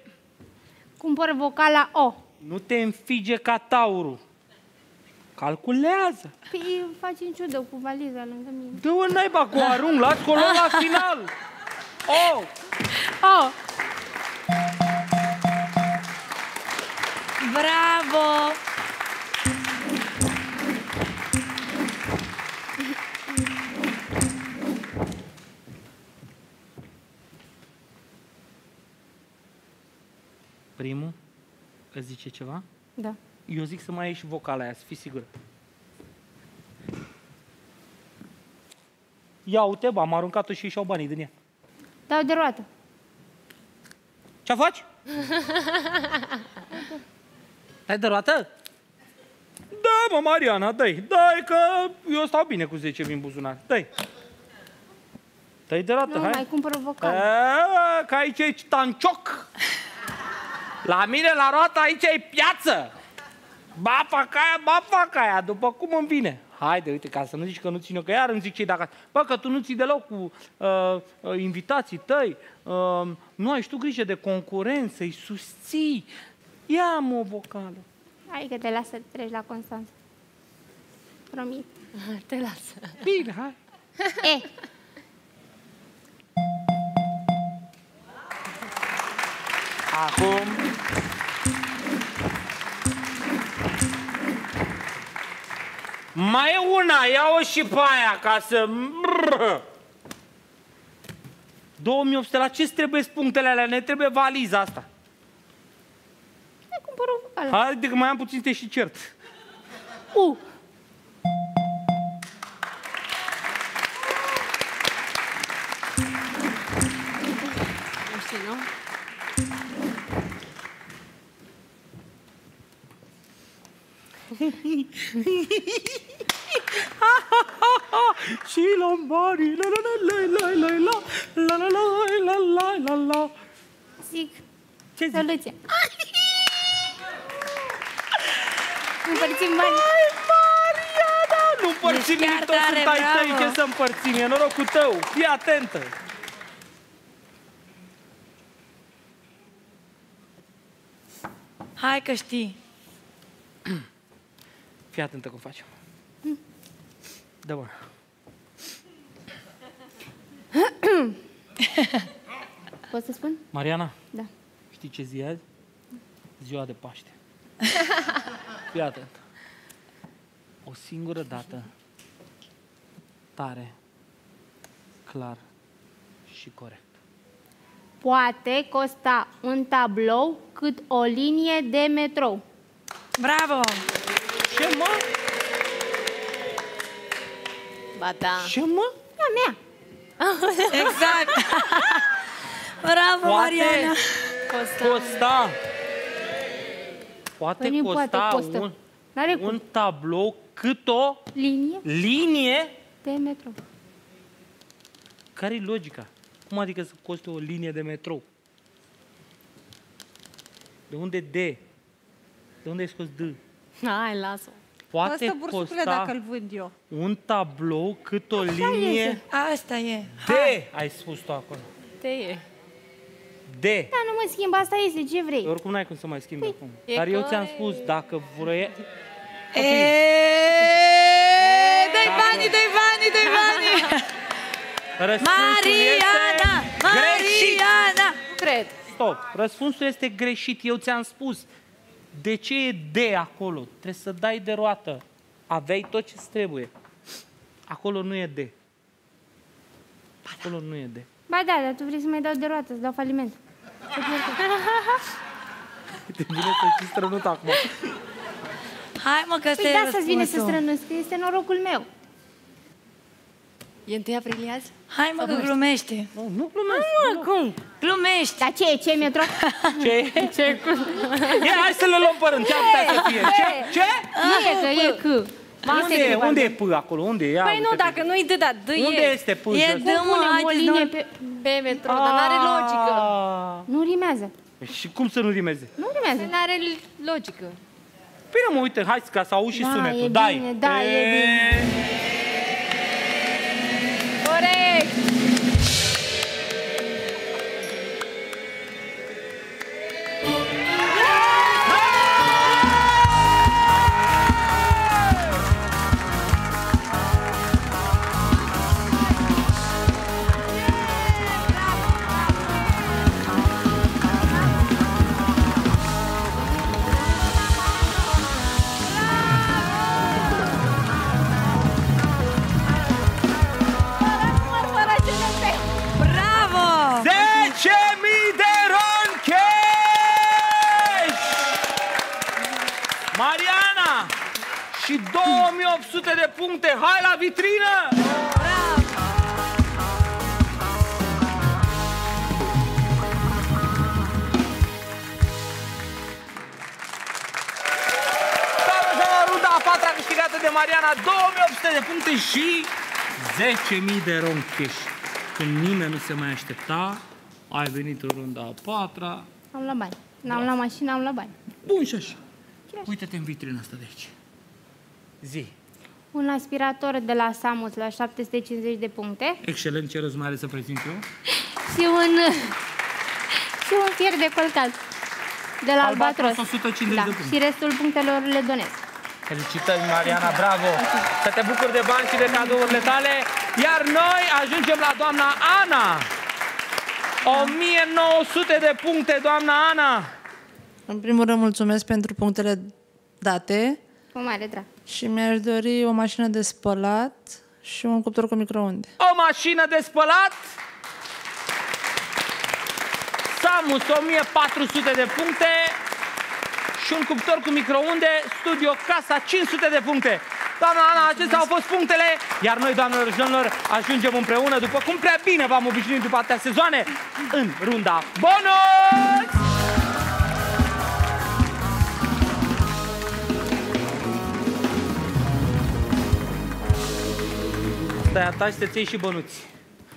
Cumpără vocala O. Nu te înfige ca taurul. Calculează. Păi faci în ciudă cu valiza lângă mine. Dă-o naiba cu arunc, las colo la final. Oh! O. Bravo! Primul, îți zice ceva? Da. Eu zic să mai ieși vocala aia, să fii sigur. Ia uite, bă, am aruncat-o și și-au banii din ea. Dau de roată. Ce faci? Dai de roată? Da, mă, Mariana, dai. Dai că eu stau bine cu 10 în buzunar. Dai. Dai de roată, Nu, hai. mai cumpără o vocală. A, că aici e tancioc. La mine, la roată, aici e piață. Ba fac aia, ba fac aia, după cum îmi vine. Haide, uite, ca să nu zici că nu țin eu, că iar îmi zic cei dacă... Bă, că tu nu ții deloc cu uh, uh, invitații tăi, uh, nu ai și tu grijă de concurență, îi susții. Ia-mă o vocală. Hai că te lasă să treci la Constanța. Promit. Te las. Bine, hai. E. Acum... Mai e una, ia-o și pe aia ca să... Brrr. 2800, la ce trebuie punctele alea? Ne trebuie valiza asta. Mai cumpără o vocală. Haide că mai am puțin te și cert. U. Nu știi, nu? Și lombari, la la la la la la la la la la la la la Zic. Ce zici? Soluție. Împărțim bani. Mariana! Nu împărțim Ești chiar nimic, toți tare, sunt ai tăi, bravo! ce să împărțim? E norocul tău, fii atentă! Hai că știi. Fii atentă cum facem. Da, bă. Pot să spun? Mariana, Da. știi ce zi e azi? Ziua de Paște. Fii atent. O singură dată, tare, clar și corect. Poate costa un tablou cât o linie de metrou. Bravo! Ce mă? Ba da. Ce mă? A mea. Exact! Bravo, Poate Mariana! Costa. costa Poate Păi nu costa poate, costă. un, N-are cum. un tablou cât o Linie linie? de metro. Care-i logica? Cum adică să coste o linie de metrou? De unde D? De unde ai scos D? Hai, lasă Poate Asta bursule costa dacă îl vând eu. un tablou cât o linie Asta e. D, ai spus tu acolo. Te e. D. Da, nu mă schimb, asta este, ce vrei? Oricum n-ai cum să mai schimbi acum. e Dar eu că ți-am e- spus, dacă vrei... E, dai Dacă- banii, dai banii, dai banii! Răspunsul Mariana! este greșit. Mariana! Cred. Stop. Răspunsul este greșit. Eu ți-am spus. De ce e D acolo? Trebuie să dai de roată. Aveai tot ce trebuie. Acolo nu e D. Acolo nu e D. Ba da, dar tu vrei să mai dau de roată, să dau faliment. De bine să știi strănut acum. Hai mă, că ăsta Păi e da, să-ți vine să răspunsul. strănuți, că este norocul meu. E 1 aprilie azi? Hai mă, că glumește. Nu, nu glumesc. Mă, cum? Glumești. Dar ce e, ce e metro? Ce e? Ce cu... Ia, hai să le luăm pe rând. Ce ar putea să fie? Ce? Ce? Nu e că e că. Unde e, unde e P acolo? Unde e? Ia, Păi nu, uite-te. dacă nu-i D, da, D Unde e. este P? E jos? D, mă, Punem o haideți, linie noi. pe... Pe metro, dar n-are logică. Ah. Nu rimează. Și cum să nu rimeze? Nu rimează. N-are logică. Bine, mă, uite, hai ca să auzi și Da, sunetul. e Dai. bine, da, e bine. 2800 de puncte. Hai la vitrină! Doamne, să la runda a patra câștigată de Mariana, 2800 de puncte și 10.000 de ron cash. Când nimeni nu se mai aștepta, ai venit în runda a patra. Am la bani. N-am la mașină, am la bani. Bun și așa. Uite-te în vitrina asta de aici. Zi. Un aspirator de la Samus la 750 de puncte Excelent, ce rost mai are să prezint eu? și un, și un fier de colcat de la Albatros, Albatros. 150 da. de puncte. Și restul punctelor le donez. Felicitări, Mariana, bravo! Să te bucuri de bani și de cadourile tale. Iar noi ajungem la doamna Ana. 1900 de puncte, doamna Ana. În primul rând, mulțumesc pentru punctele date Cu mare drag. Și mi-aș dori o mașină de spălat și un cuptor cu microunde. O mașină de spălat. Samus 1400 de puncte și un cuptor cu microunde, Studio Casa 500 de puncte. Doamna Ana, acestea au fost punctele, iar noi, doamnelor și domnilor, ajungem împreună, după cum prea bine v-am obișnuit după atâtea sezoane, în runda bonus! Stai, a ta și să-ți iei și bănuți.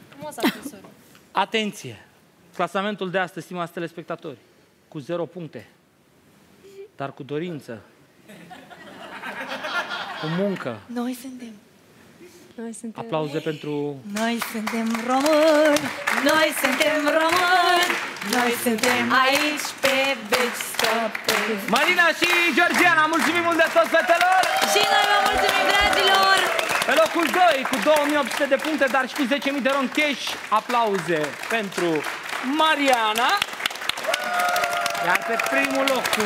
Frumos accesorul. Atenție! Clasamentul de astăzi, stimați telespectatori, cu 0 puncte, dar cu dorință, cu muncă. Noi suntem. Noi suntem... Aplauze pentru... Noi suntem români, noi suntem români, noi suntem aici pe veci stăpâni. Marina și Georgiana, mulțumim mult de tot, fetelor! Și noi vă mulțumim, dragilor! Pe locul 2, cu 2800 de puncte, dar și cu 10.000 de ron cash, aplauze pentru Mariana. Iar pe primul loc, cu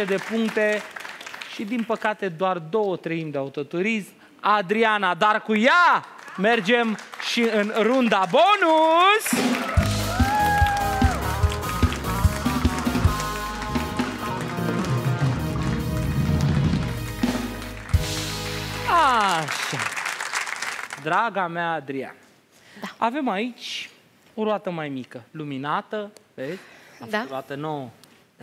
9.900 de puncte și, din păcate, doar două treimi de autoturism, Adriana, dar cu ea mergem și în runda bonus. Așa. Draga mea Adrian, da. avem aici o roată mai mică, luminată, vezi? Da. O roată nouă.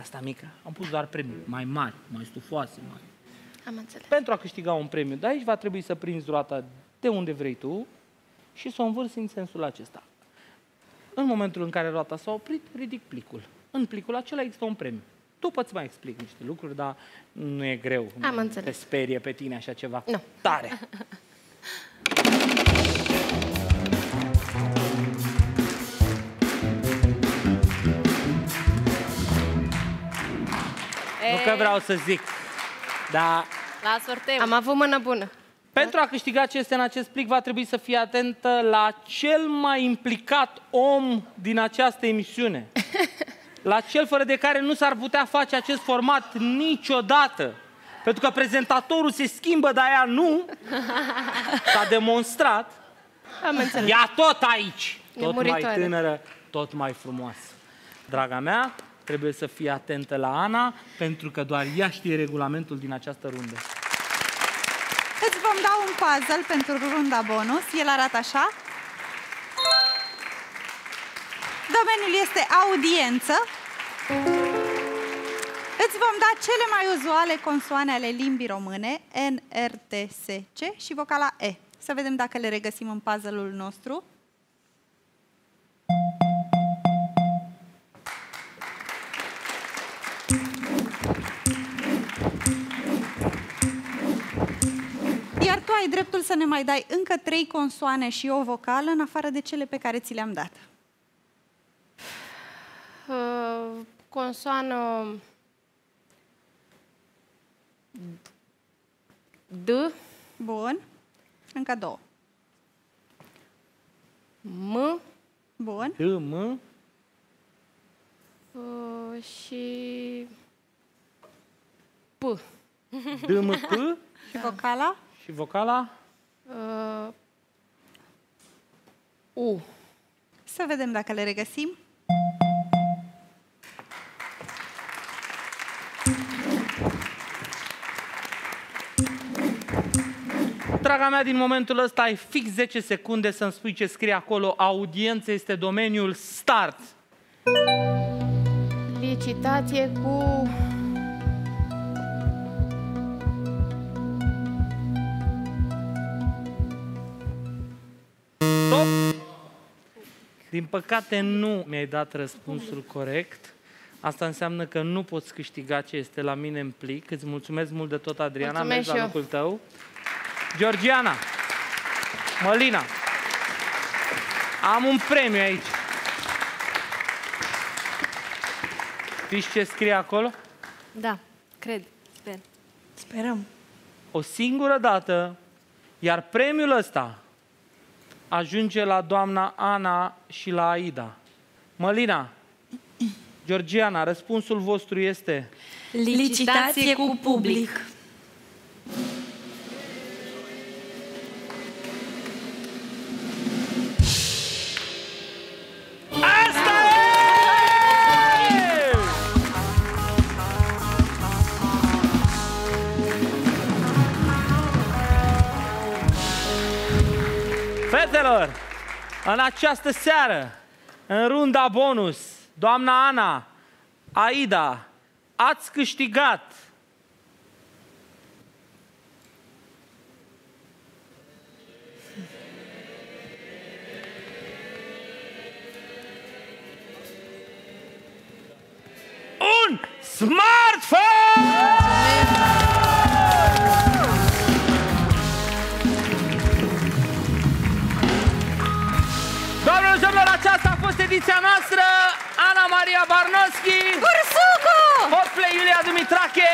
Asta mică. Am pus doar premii mai mari, mai stufoase, mai... Am înțeles. Pentru a câștiga un premiu de aici va trebui să prinzi roata de unde vrei tu și să o învârți în sensul acesta. În momentul în care roata s-a oprit, ridic plicul. În plicul acela există un premiu. După îți mai explic niște lucruri, dar nu e greu. Am nu înțeles. Te sperie pe tine așa ceva. Nu. Tare! Nu că vreau să zic, dar La sorteu. Am avut mână bună. pentru a câștiga ce este în acest plic, va trebui să fii atentă la cel mai implicat om din această emisiune. La cel fără de care nu s-ar putea face acest format niciodată. Pentru că prezentatorul se schimbă, dar ea nu. S-a demonstrat. Am înțeles. Ea tot aici. E Tot mai muritoare. tânără, tot mai frumoasă. Draga mea, trebuie să fii atentă la Ana, pentru că doar ea știe regulamentul din această rundă. Îți vom da un puzzle pentru runda bonus. El arată așa. Domeniul este audiență. Îți vom da cele mai uzuale consoane ale limbii române, N, R, T, S, C și vocala E. Să vedem dacă le regăsim în puzzle-ul nostru. Iar tu ai dreptul să ne mai dai încă trei consoane și o vocală în afară de cele pe care ți le-am dat. Uh, consoană D, Bun. Încă două. M Bun. D, M, uh, și P. D, M, P Și vocala? și vocala. Uh, U. Să vedem dacă le regăsim. Draga mea, din momentul ăsta ai fix 10 secunde să-mi spui ce scrie acolo. Audiență este domeniul start. Licitație cu... Stop! Din păcate nu mi-ai dat răspunsul corect. Asta înseamnă că nu poți câștiga ce este la mine în plic. Îți mulțumesc mult de tot, Adriana. Mulțumesc Mergi la și eu. locul tău. Georgiana, Mălina, am un premiu aici. Știți ce scrie acolo? Da, cred, sper. Sperăm. o singură dată, iar premiul ăsta ajunge la doamna Ana și la Aida. Mălina, Georgiana, răspunsul vostru este... Licitație cu public. În această seară, în runda bonus, doamna Ana, Aida, ați câștigat un smartphone! Doamnelor domnilor, aceasta a fost ediția noastră. Ana Maria Barnoschi, Ursucu! Hotplay Iulia Dumitrache,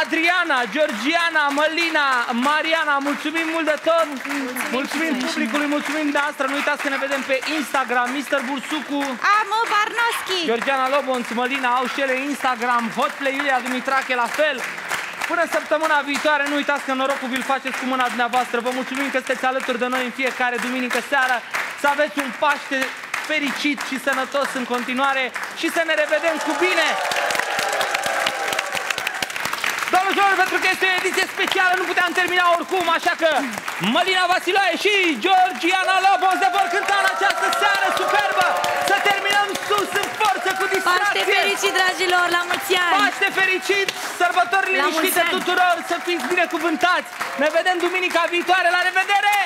Adriana, Georgiana, Mălina, Mariana, mulțumim mult de tot! Mulțumim, mulțumim publicului, mulțumim de asta. Nu uitați că ne vedem pe Instagram, Mr. Bursucu. Am Barnoschi! Georgiana Lobonț, Mălina au și ele Instagram, Hotplay Iulia Dumitrache la fel. Până săptămâna viitoare, nu uitați că norocul vi-l faceți cu mâna dumneavoastră. Vă mulțumim că sunteți alături de noi în fiecare duminică seara. Să aveți un Paște fericit și sănătos în continuare și să ne revedem cu bine! Doamne și domnilor, pentru că este o ediție specială, nu puteam termina oricum, așa că Mălina Vasiloae și Georgiana Lobos ne vor cânta în această seară superbă să terminăm sus în forță cu distracție! Paște fericit! fericit, dragilor! La mulți ani! Paște fericit! Sărbători La liniștite mulți ani! tuturor! Să fiți binecuvântați! Ne vedem duminica viitoare! La revedere!